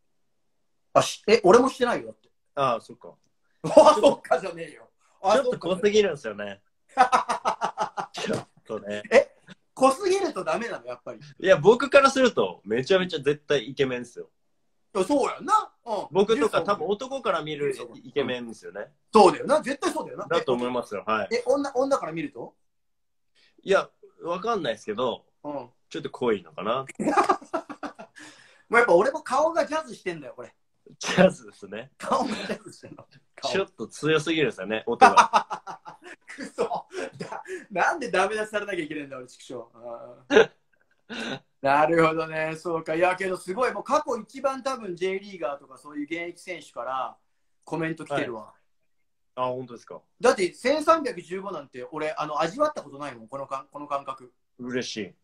あ、しえ、俺もしてないよだって。ああ、そっか。あ、そっかじゃねえよ。あちょっと濃すぎるんですよね。*laughs* ちょっとね。濃すぎるとダメなの、やっぱり。いや、僕からすると、めちゃめちゃ絶対イケメンですよ。いやそうやんな。うん、僕とか多分男から見るイケメンですよね。そうだよな。絶対そうだよな。だと思いますよ。はい。え、え女女から見ると？いや、わかんないですけど、うん。もちょっと濃いのかな。*laughs* うやっぱ俺も顔がジャズしてんだよ、これ。ジャズですね。顔がジャズしてんの。顔ちょっと強すぎるんですよね、*laughs* 音が。くそだなんでダメ出しされなきゃいけないんだ、俺、畜生。*laughs* なるほどね、そうか。いや、けどすごい、もう過去一番多分 J リーガーとかそういう現役選手からコメント来てるわ。あ、本当ですか。だって1315なんて俺、あの味わったことないもん、このかこの感覚。嬉しい。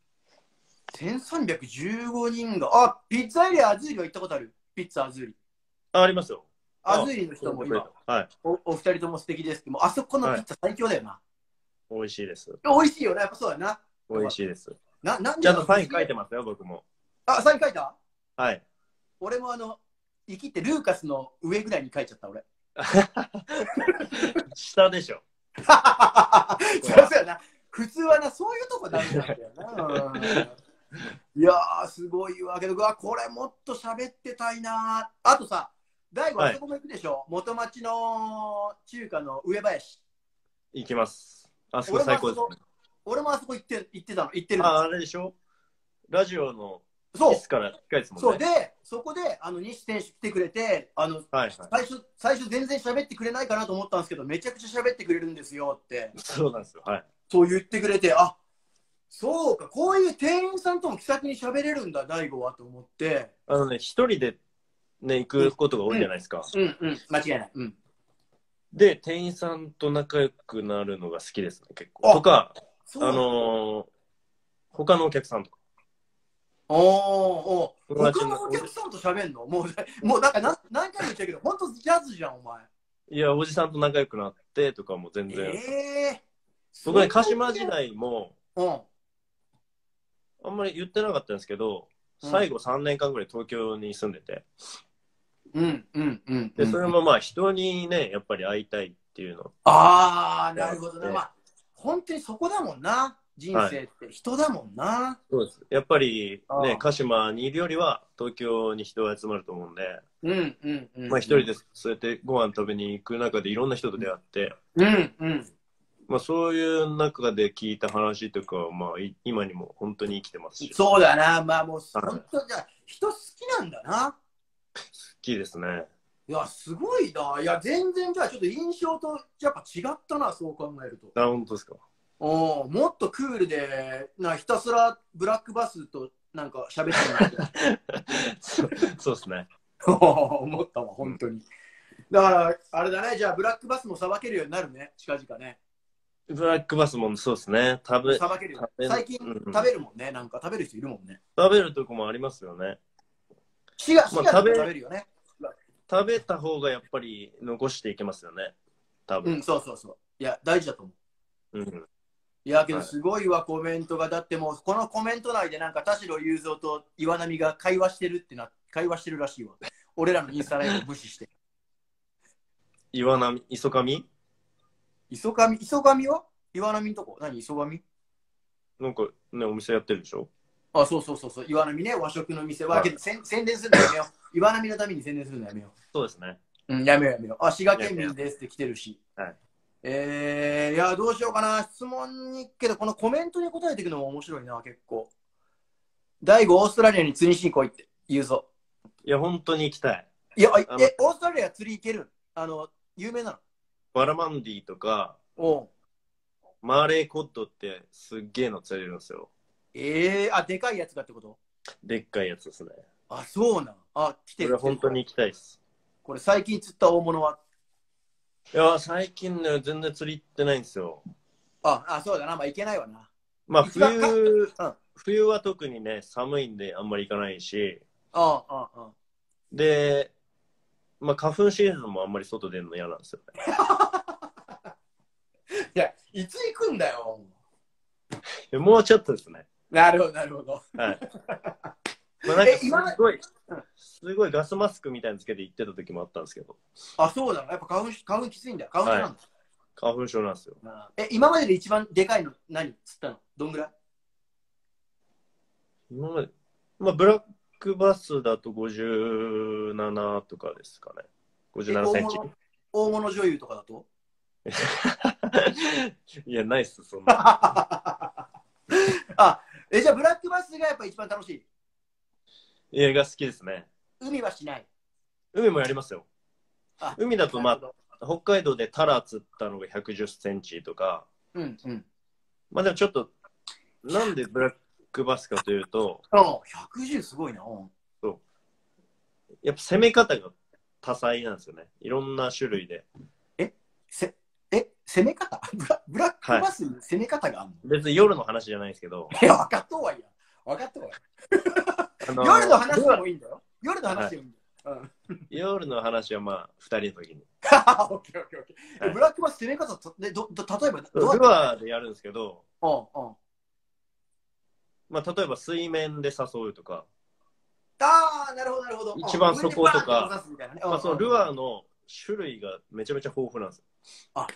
1315人が、あ、ピッツェリアアズーリは行ったことあるピッツァアズーリ。あ、ありますよ。アズーリの人も今、はい。おお二人とも素敵ですけども、あそこのピッツァ最強だよな。美味しいです。美味しいよな、やっぱそうだな。美味しいです。ななんでちゃんとサイン書いてますよ、僕も。あ、サイン書いた？はい。俺もあの、生きてルーカスの上ぐらいに書いちゃった、俺。*laughs* 下でしょ。*laughs* そうやな。普通はな、そういうとこダメなんだよな。*laughs* うんいやー、すごいわけど、これもっと喋ってたいな。あとさ、大悟、はいあそこも行くでしょ、元町の中華の上林。行きます。あそこ最高です、ね。俺もあそこ行って行ってたの、行ってるあ、の。あれでしょ？ラジオのそうから近いですもんね。そうで、そこであの西選手来てくれて、あのはいはい。最初最初全然喋ってくれないかなと思ったんですけど、めちゃくちゃ喋ってくれるんですよって、そうなんですよ。はい。そう言ってくれて、あそうか、こういう店員さんとも気さくに喋れるんだ、大悟はと思って、あのね、一人でね、行くことが多いじゃないですか。うんうん、間違いない。うん、で、店員さんと仲良くなるのが好きですね、結あ構。とか、あののー他のお客さんとか。おーお他のお客さんと喋んの？もう、もうなんか何何回も言ったけど、本当ジャズじゃん、お前。いや、おじさんと仲良くなってとかも全然。ええ僕ね、鹿島時。代も、うん。あんまり言ってなかったんですけど、うん最後3年間ぐらい東京に住んでて、うんうんうん。で、それもまあ人にね、やっぱり会いたいっていうの。ああ、なるほどね。でまあ、本当にそこだもんな。人生って人だもんな。そうです。やっぱりね鹿島にいるよりは東京に人が集まると思うんで、うんうんうん。まあ一人でそうやってご飯食べに行く中でいろんな人と出会って、うんうん。まあそういう中で聞いた話とかは、まあい今にも本当に生きてますし、好そうだな。まあもう、はい本当じゃあ人好きなんだな。きですね。いや、すごいな。いや、全然じゃあちょっと印象とやっぱ違ったな、そう考えると。あ、本当ですか？おーもっとクールで、なひたすらブラックバスとなんか喋ってるなってそう *laughs* そうですね。思ったわ、本当に。だから、あれだね、じゃあブラックバスもさばけるようになるね、近々ね。ブラックバスもそうですね。食べ、さばけるよ食べる最近うん食べるもんね、なんか食べる人いるもんね。食べるとこもありますよね。食べるよね。食べた方がやっぱり残していけますよね。多分。うん、そうそうそう。いや、大事だと思う。うん。いや、けどはいすごいわ、コメントが。だってもう、このコメント内でなんか田代雄三と岩波が会話してるってな、会話してるらしいわ。俺らのインスタライブを無視して。*laughs* 岩波、磯上？磯上、磯上は岩波のとこ何？磯上なんかね、お店やってるでしょ？あ、そうそうそうそう。岩波ね、和食の店は、はいけど宣宣伝するのやめよう。岩波のために宣伝するのやめよそうですね。う。うん、やめようやめよう。あ、滋賀県民ですって来てるし。はい。えー、いや、どうしようかな。質問に、けど、このコメントに答えていくのも面白いな、結構。大悟、オーストラリアに釣りしに来いって言うぞ。いや、本当に行きたい。いや、え、オーストラリア釣り行ける？あの、有名なバラマンディとか、のおうマーレーコッドってすっげえの釣れるんですよ。ええあ、でかいやつだってこと？でっかいやつですね。あ、そうなん。あ、来てる。これ本当に行きたいです。これ最近釣った大物は？いや、最近ね、全然釣り行ってないんですよ。あ、あ、そうだな。まあ、いけないわな。まあ、一番か冬、うん冬は特にね、寒いんであんまり行かないし、ああ、ああ。で、まあ、花粉シーズンもあんまり外出るの嫌なんですよね。*laughs* いや、いつ行くんだよ。でもうちょっとですね。なるほど、なるほど。はい。まあ、なんかえ今ますごいうん、すごいガスマスクみたいにつけて行ってた時もあったんですけど、あ、そうだな。やっぱ花粉、花粉きついんだよ。花粉症なんだ。花粉症なんですよ。え、今までで一番でかいの何釣ったの？どんぐらい？今まで、まあ、ブラックバスだと57とかですかね。57センチ大物女優とかだと？いや、ないっす、そんな。*laughs* あ、え、じゃあブラックバスがやっぱ一番楽しい？映画好きですね。海はしない。海もやりますよ。あ海だと、まなるあ、北海道でタラ釣ったのが110センチとか、うんうん。まあでもちょっと、なんでブラックバスかというと、うん、110すごいな。うんやっぱ攻め方が多彩なんですよね。いろんな種類で。せえ、攻め方？*laughs* ブラブラックバスに攻め方があるの、別に夜の話じゃないんですけど、い、や、分かっとうわいや。分かっとうわい。あの *laughs* 夜の話でもいいんだよ。夜の話でもいいんだよ。うん。夜の話はまあ、二人の時に。オッケーオッケーオッケー。はいえブラックバス攻め方と、でどど例えば、ルどうやって？アーでやるんですけど、うんうん。まあ、例えば水面で誘うとか、ああ、なるほど、なるほど。一番底とかまあ、そのルー。アーの種類がめちゃめちゃ豊富なんですよ。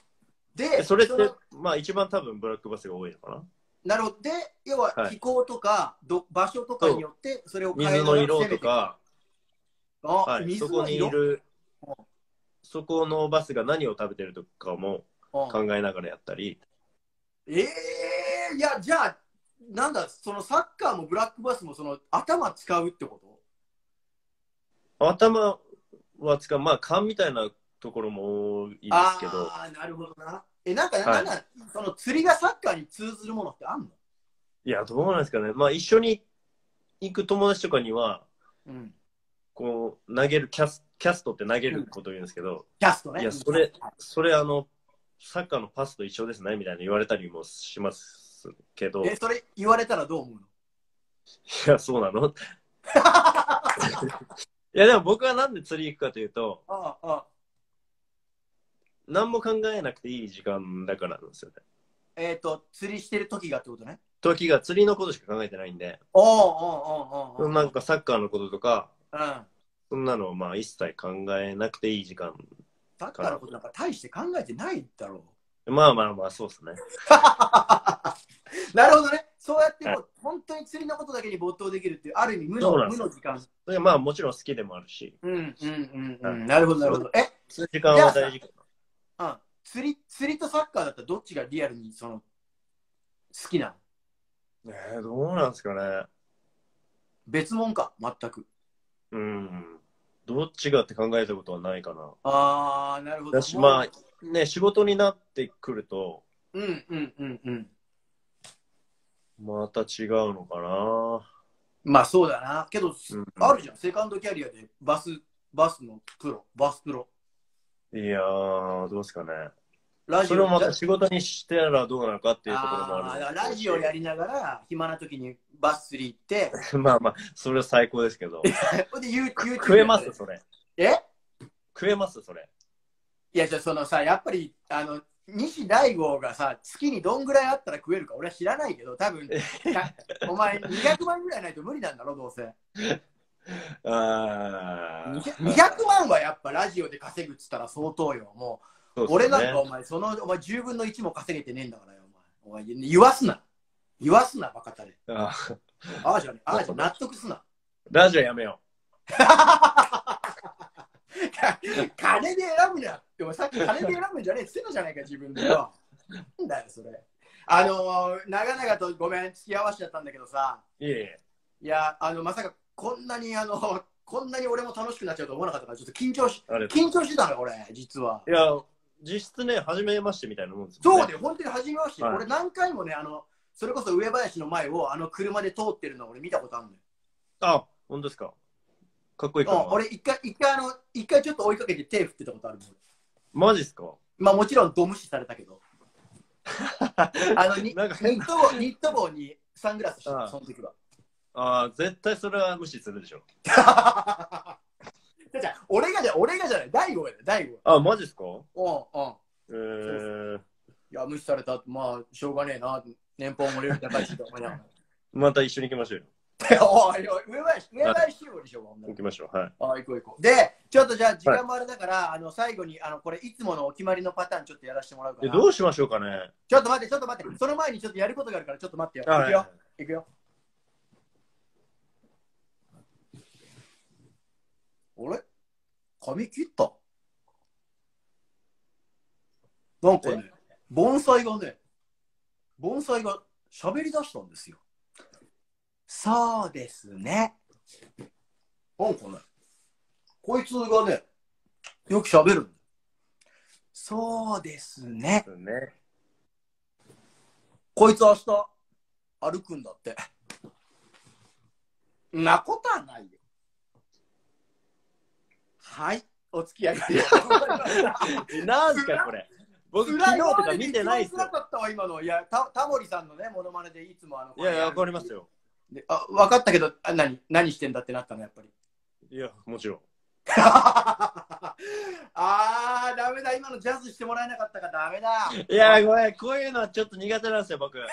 でで、それっての、まあ、一番多分ブラックバスが多いのかな？なるほど。で、要ははい。気候とか、ど場所とかによって、それを変え水の色とか、あ、はい、水そこにいるうん、そこのバスが何を食べてるとかもうん。考えながらやったり、ええいや、じゃあ、なんだ、そのサッカーもブラックバスもその頭使うってこと？頭は使う、まあ、勘みたいなところも多いですけど、ああ、なるほどな。え、なんか、はいなんだ、その釣りがサッカーに通ずるものってあんの？いや、どうなんですかね。まあ、一緒に行く友達とかには、うん。こう、投げるキャス、キャストって投げることを言うんですけど、キャストね。いやそれそれあの、サッカーのパスと一緒ですね、みたいな言われたりもしますけど、いえ、それ言われたらどう思うの？や、そうなの？*laughs* いや、でも僕はなんで釣り行くかというと、ああ、ああ。何も考えなくていい時間だからなんですよね。えっ、と、釣りしてる時がってことね。時が釣りのことしか考えてないんで、おおおおなんかサッカーのこととか、うん。そんなのをまあ一切考えなくていい時間。サッカーのことなんか大して考えてないだろまあまあまあ、そうですね。う。*laughs* なるほどね。そうやってもう、本当に釣りのことだけに没頭できるっていう、ある意味無の無の時間。でまあもちろん好きでもあるし、うんうんうんうはん。なるほどなるほど。え、時間は大事かうん。釣り、釣りとサッカーだったらどっちがリアルにその、好きなの？な。えー、どうなんですかね。別物か、全く。うん。どっちがって考えたことはないかな。あー、なるほど。だし、まあ、ね、仕事になってくると、うんうんうんうん。また違うのかな。まあそうだな。けど、うんあるじゃん。セカンドキャリアでバス、バスのプロ、バスプロ。いやー、どうですかね。ラそれをまた仕事にしてたらどうなのかっていうところもあーある。ラジオやりながら、暇な時にバス釣り行って、*laughs* まあまあ、それは最高ですけど。ほ *laughs* んで You- YouTube 食えます？それ。え？食えます？それ。いや、じゃあそのさ、やっぱり、あの、西大吾がさ、月にどんぐらいあったら食えるか俺は知らないけど、多分、や *laughs* お前200万ぐらいないと無理なんだろ、どうせ。*laughs* あー。200 200万はやっぱラジオで稼ぐっつったら相当よ。もう、そうね俺なんかお前、その、お前10分の1も稼げてねえんだからよ、お前。お前、言わすな。言わすな、バカたれ。あーああじゃね、ああじゃ納得すな。ラジオやめよ *laughs* 金で選ぶなって、お前さっき金で選ぶんじゃねえって言ってたじゃないか、自分でよ。なんだよ、それ。あのー、長々とごめん、付き合わしちゃったんだけどさ。いや、あの、まさかこんなに、あの、*laughs* こんなに俺も楽しくなっちゃうと思わなかったから、ちょっと緊張し、緊張してたのよ、俺、実は。や、実質ね、初めましてみたいなもんですそうね。だよ、本当に初めまして。はい俺何回もね、あの、それこそ上林の前をあの車で通ってるの俺見たことあるのよ。あ、本当ですか。かっこいいかうん俺一回、一回あの、一回ちょっと追いかけて手振ってたことあるもん。マジっすかまあもちろんド無視されたけど。*laughs* あのにニニット帽にサングラスしてた、その時は。ああ、絶対それは無視するでしょ。*laughs* じゃあ俺がじゃ俺がじゃない、大悟やで、大悟。あ、マジっすか？うんうん。えー、いや、無視されたって、まあ、しょうがねえな、年俸も俺より高いしと思いながら。また一緒に行きましょうよ。*laughs* おいおい、上林、上林集合でしょ、行きましょう。はい。あ行こう行こう。で、ちょっとじゃあ時間もあれだから、あの最後にあのこれいつものお決まりのパターンちょっとやらせてもらうかえ、ら。どうしましょうかね。ちょっと待って、ちょっと待って。その前にちょっとやることがあるから、ちょっと待ってよ。はいくよ。いくよ。あれ？髪切った？なんかね、盆栽がね、盆栽が喋り出したんですよ。そうですね。なんかね、こいつがね、よく喋るんだよ。そうですね。ね。こいつ明日歩くんだって。なことはないよ。はい、お付き合い *laughs* なんすか、これ。僕、昨日とか見てないっすよ。かったわ、今の。いや、たタモリさんのね、モノマネでいつもあの。いやいや、わかりますよ。であ、分かったけど、あ何、何してんだってなったの、やっぱり。いや、もちろん。*laughs* あー、ダメだ、今のジャズしてもらえなかったからダメだ。いや、ごめん、こういうのはちょっと苦手なんですよ、僕。い *laughs*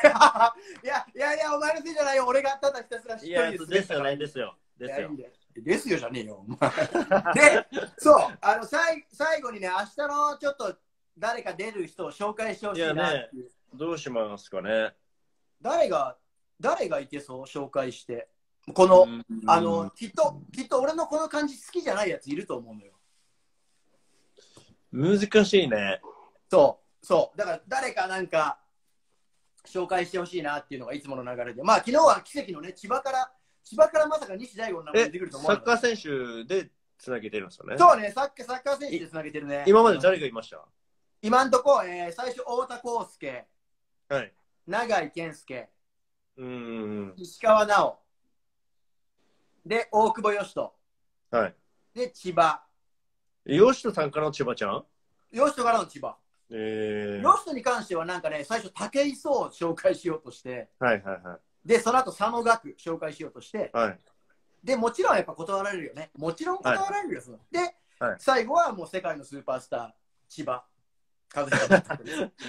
いや、いやいや、お前のせいじゃないよ。俺がただひたすら一人や、でですよね、ですよ。ですよい。やいいですよじゃねえよ。お前で、そう、あのさい最後にね、明日のちょっと誰か出る人を紹介してほしいなっていう。どうしますかね。誰が、誰がいけそう紹介して。この、うんあの、きっと、きっと俺のこの感じ好きじゃないやついると思うのよ。難しいね。そう、そう。だから誰かなんか紹介してほしいなっていうのがいつもの流れで。まあ昨日は奇跡のね、千葉から、千葉からまさか西大吾の名前え出てくると、思サッカー選手でつなげてるんですよね。そうね、サッカーサッカー選手でつなげてるね。今まで誰がいました？今んとこ、えー、最初、太田康介、はい。永井健介、うーん。石川直、で、大久保嘉人、はい。で、千葉、吉田さんからの千葉ちゃん？嘉人からの千葉。えー。嘉人に関してはなんかね、最初、武井壮を紹介しようとして、はいはいはで、その後、佐野岳紹介しようとして、い。はい。で、もちろんやっぱ断られるよね。もちろん断られるよ、そので、はい最後はもう世界のスーパースター、千葉。和彦 *laughs*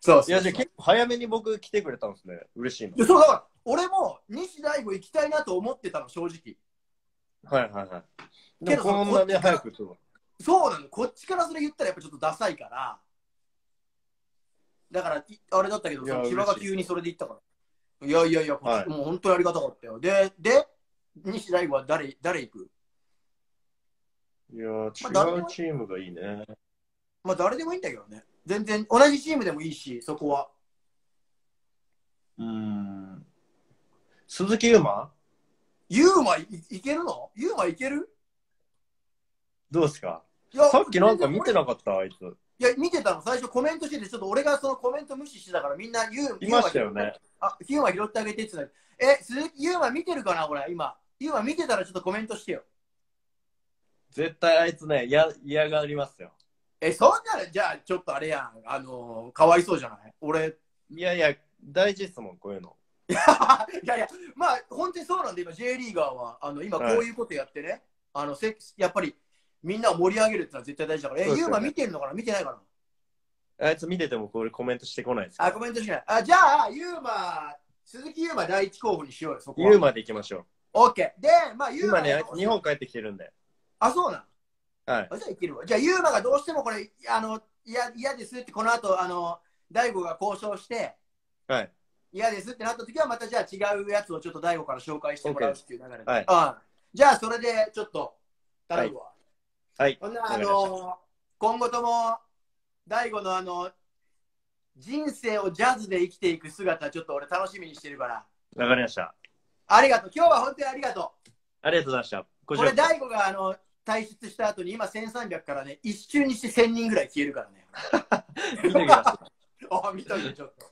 そうですね結構早めに僕来てくれたんですね。嬉しいのそうだから、俺も西大吾行きたいなと思ってたの、正直。はいはいはい。でもこんなに早くと。そうなの、こっちからそれ言ったらやっぱちょっとダサいから。だから、いあれだったけど、その千葉が急にそれで言ったから。いやいやいや、はいもう本当にありがたかったよ。で、で、西大吾は誰、誰行く？いや違うチームがいいね。まあ誰でもいいんだけどね。全然、同じチームでもいいし、そこは。うーん。鈴木優馬？ユーマいいけるの？ユーマいける？どうですか？いやさっきなんか見てななかった、あいつ。いや、見てたの。最初コメントしてて、ちょっと俺がそのコメント無視してたから、みんなユーいましたよね。あ、ユーマ拾ってあげてって言ってたえ、鈴木ユーマ見てるかなこれ、今。ユーマ見てたらちょっとコメントしてよ。絶対あいつね、や嫌がりますよ。え、そんなら、じゃあ、ちょっとあれやん。あのー、かわいそうじゃない？俺。いやいや、大事ですもん、こういうの。*laughs* いやいや、まあ、本当にそうなんで、今、J リーガーは、あの、今、こういうことやってね、あの、せやっぱり、みんなを盛り上げるってのは絶対大事だから、え、ねユーマ見てるのかな？見てないかな？あいつ見ててもこれコメントしてこないですか？あ、らコメントしない。あ、じゃあ、ユーマ、鈴木ユーマ第一候補にしようよ、そこは。ユーマで行きましょオッケー。で、まあ、う。ユーマ今ねが、日本帰ってきてるんで。あ、そうなん。はい。あじゃあいけるわ。じゃあ、ユーマがどうしてもこれ、あの、嫌嫌ですって、この後、あの、大悟が交渉して、はい。嫌ですってなった時は、またじゃあ違うやつをちょっと大悟から紹介してもらうっていう流れで。はいうんじゃあ、それでちょっと、頼むわ。はい。ほんならあの、今後とも、大悟のあの、人生をジャズで生きていく姿、ちょっと俺楽しみにしてるから。わかりました。ありがとう。今日は本当にありがとう。ありがとうございました。ここれ、大悟があの、退出した後に今1300からね、一瞬にして1000人ぐらい消えるからね。*laughs* 見てくださあ、見といてちょっと。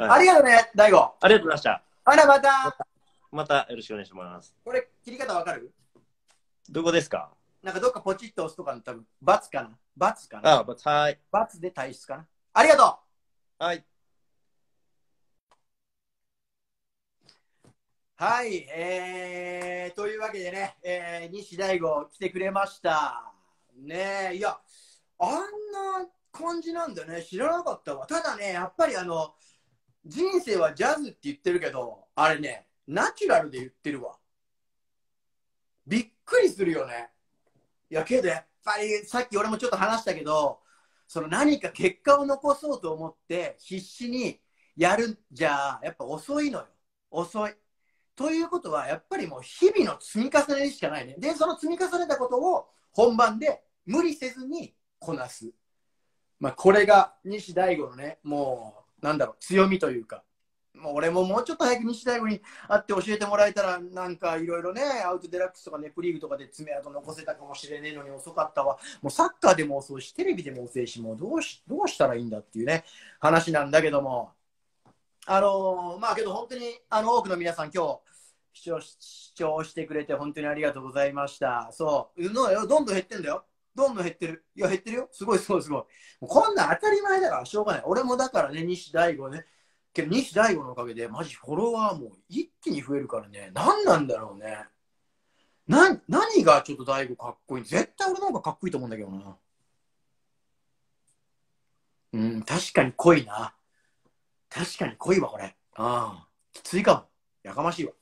い。はいありがとうね、大悟。ありがとうございました。あら、また、またよろしくお願いします。これ、切り方わかる？どこですか？なんかどっかポチッと押すとかの多分、×かな。×かな。あ、バツはい。×で退出かな。ありがとうはい。はい、えー、というわけでね、えー、西大悟来てくれました。ねえ、いや、あんな感じなんだね、知らなかったわ。ただね、やっぱりあの、人生はジャズって言ってるけど、あれね、ナチュラルで言ってるわ。びっくりするよね。いや、けどやっぱり、さっき俺もちょっと話したけど、その何か結果を残そうと思って必死にやるんじゃ、やっぱ遅いのよ。遅い。ということは、やっぱりもう日々の積み重ねしかないね。で、その積み重ねたことを本番で無理せずにこなす。まあ、これが西大悟のね、もう、なんだろう、強みというか。もう俺ももうちょっと早く西大悟に会って教えてもらえたら、なんかいろいろね、アウトデラックスとかネプリーグとかで爪痕残せたかもしれねえのに遅かったわ。もうサッカーでも遅いし、テレビでも遅いし、もうどうし、どうしたらいいんだっていうね、話なんだけども。あのーまあけど本当にあの多くの皆さん今日視聴視聴してくれて本当にありがとうございました。そう。どんどん減ってんだよ。どんどん減ってる。いや、減ってるよ。すごいすごいすごい。もうこんなん当たり前だからしょうがない。俺もだからね、西大悟ね。けど西大悟のおかげでマジフォロワーも一気に増えるからね。何なんだろうね。な、何がちょっと大悟かっこいい？絶対俺の方がかっこいいと思うんだけどな。うん、確かに濃いな。確かに濃いわ、これ。ああ、きついかも。やかましいわ。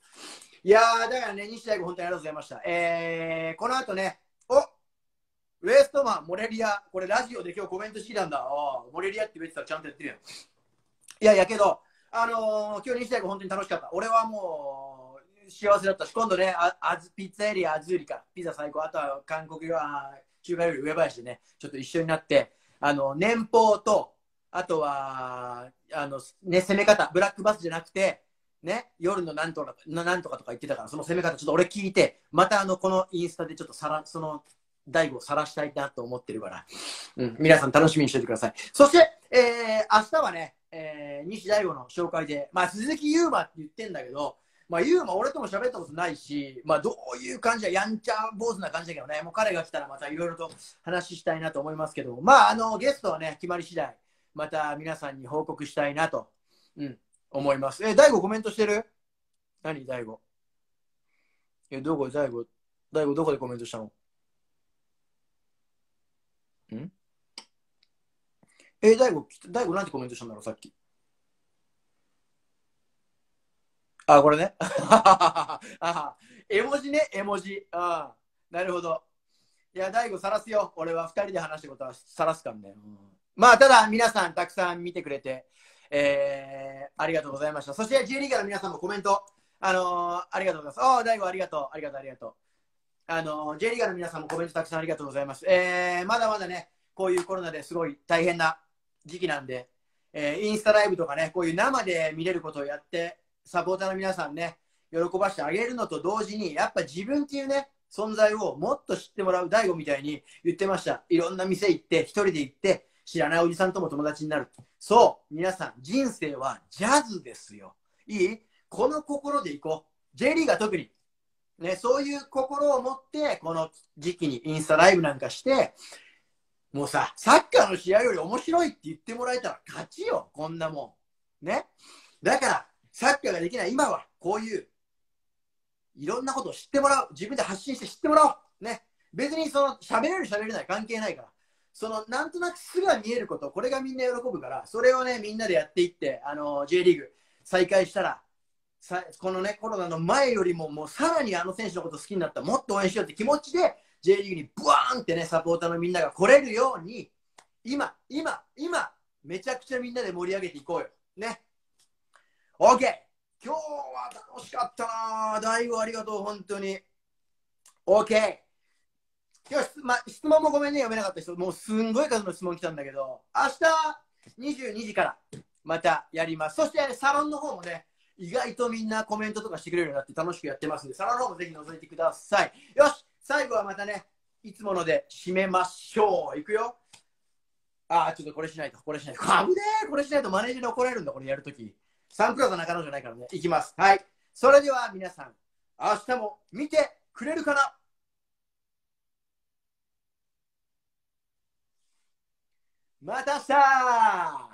いやー、だからね、西大悟、本当にありがとうございました。えー、この後ね、おウエストマン、モレリア、これラジオで今日コメントしてたんだ。ああモレリアって言ってたらちゃんとやってるやん。いやいやけど、あのー、今日西大悟、本当に楽しかった。俺はもう、幸せだったし、今度ね、ああずピッツァエリアアズーリか、ピザ最高、あとは韓国料中華料理上林でね、ちょっと一緒になって、あの、年俸と、あとは、あの、ね、攻め方、ブラックバスじゃなくて、ね、夜のなんとか、なんとかとか言ってたから、その攻め方ちょっと俺聞いて、またあの、このインスタでちょっとさら、その、大悟を晒したいなと思ってるから、うん、皆さん楽しみにしておいてください。そして、えー、明日はね、えー、西大悟の紹介で、まあ、鈴木優馬って言ってんだけど、まあ、優馬俺とも喋ったことないし、まあ、どういう感じや、やんちゃ坊主な感じだけどね、もう彼が来たらまたいろいろと話したいなと思いますけど、まあ、あの、ゲストはね、決まり次第、また皆さんに報告したいなと、うん、思います。え、大悟コメントしてる？何？大悟。え、どこ？大悟。大悟どこでコメントしたの？ん？え、大悟、大悟なんてコメントしたんだろう、さっき。あ、これね。*laughs* あ絵文字ね、絵文字。あなるほど。いや、大悟さらすよ。俺は二人で話したことはさらすからね。うんまあ、ただ、皆さんたくさん見てくれて、えー、ありがとうございました。そして、J リーガーの皆さんもコメント、あのーありがとうございます。ああ、大悟ありがとう。ありがとう、ありがとう。あのー J リーガーの皆さんもコメントたくさんありがとうございます。えー、まだまだね、こういうコロナですごい大変な時期なんで、えーインスタライブとかね、こういう生で見れることをやって、サポーターの皆さんね、喜ばしてあげるのと同時に、やっぱ自分っていうね、存在をもっと知ってもらう大悟みたいに言ってました。いろんな店行って、一人で行って、知らないおじさんとも友達になる。そう、皆さん、人生はジャズですよ。いい？この心で行こう。J リーが特に。ね、そういう心を持って、この時期にインスタライブなんかして、もうさ、サッカーの試合より面白いって言ってもらえたら勝ちよ、こんなもん。ね？だから、サッカーができない今は、こういう、いろんなことを知ってもらう。自分で発信して知ってもらおう。ね？別にその、喋れる喋れない関係ないから。その、なんとなくすぐは見えること、これがみんな喜ぶから、それをね、みんなでやっていって、あの、J リーグ再開したら、さこのね、コロナの前よりも、もうさらにあの選手のこと好きになった、もっと応援しようって気持ちで、J リーグにブワーンってね、サポーターのみんなが来れるように、今、今、今、めちゃくちゃみんなで盛り上げていこうよ。ね。OK! 今日は楽しかったな大悟ありがとう、本当に。OK! 今日、ま、質問もごめんね、読めなかった人、もうすんごい数の質問来たんだけど、明日22時からまたやります。そして、サロンの方もね、意外とみんなコメントとかしてくれるようになって楽しくやってますんで、サロンの方もぜひ覗いてください。よし、最後はまたね、いつもので締めましょう。いくよ。あー、ちょっとこれしないと、これしないと。かぶねーこれしないとマネージャーに怒られるんだ、これやるとき。サンクラウド中野じゃないからね。いきます。はい。それでは皆さん、明日も見てくれるかな？またさ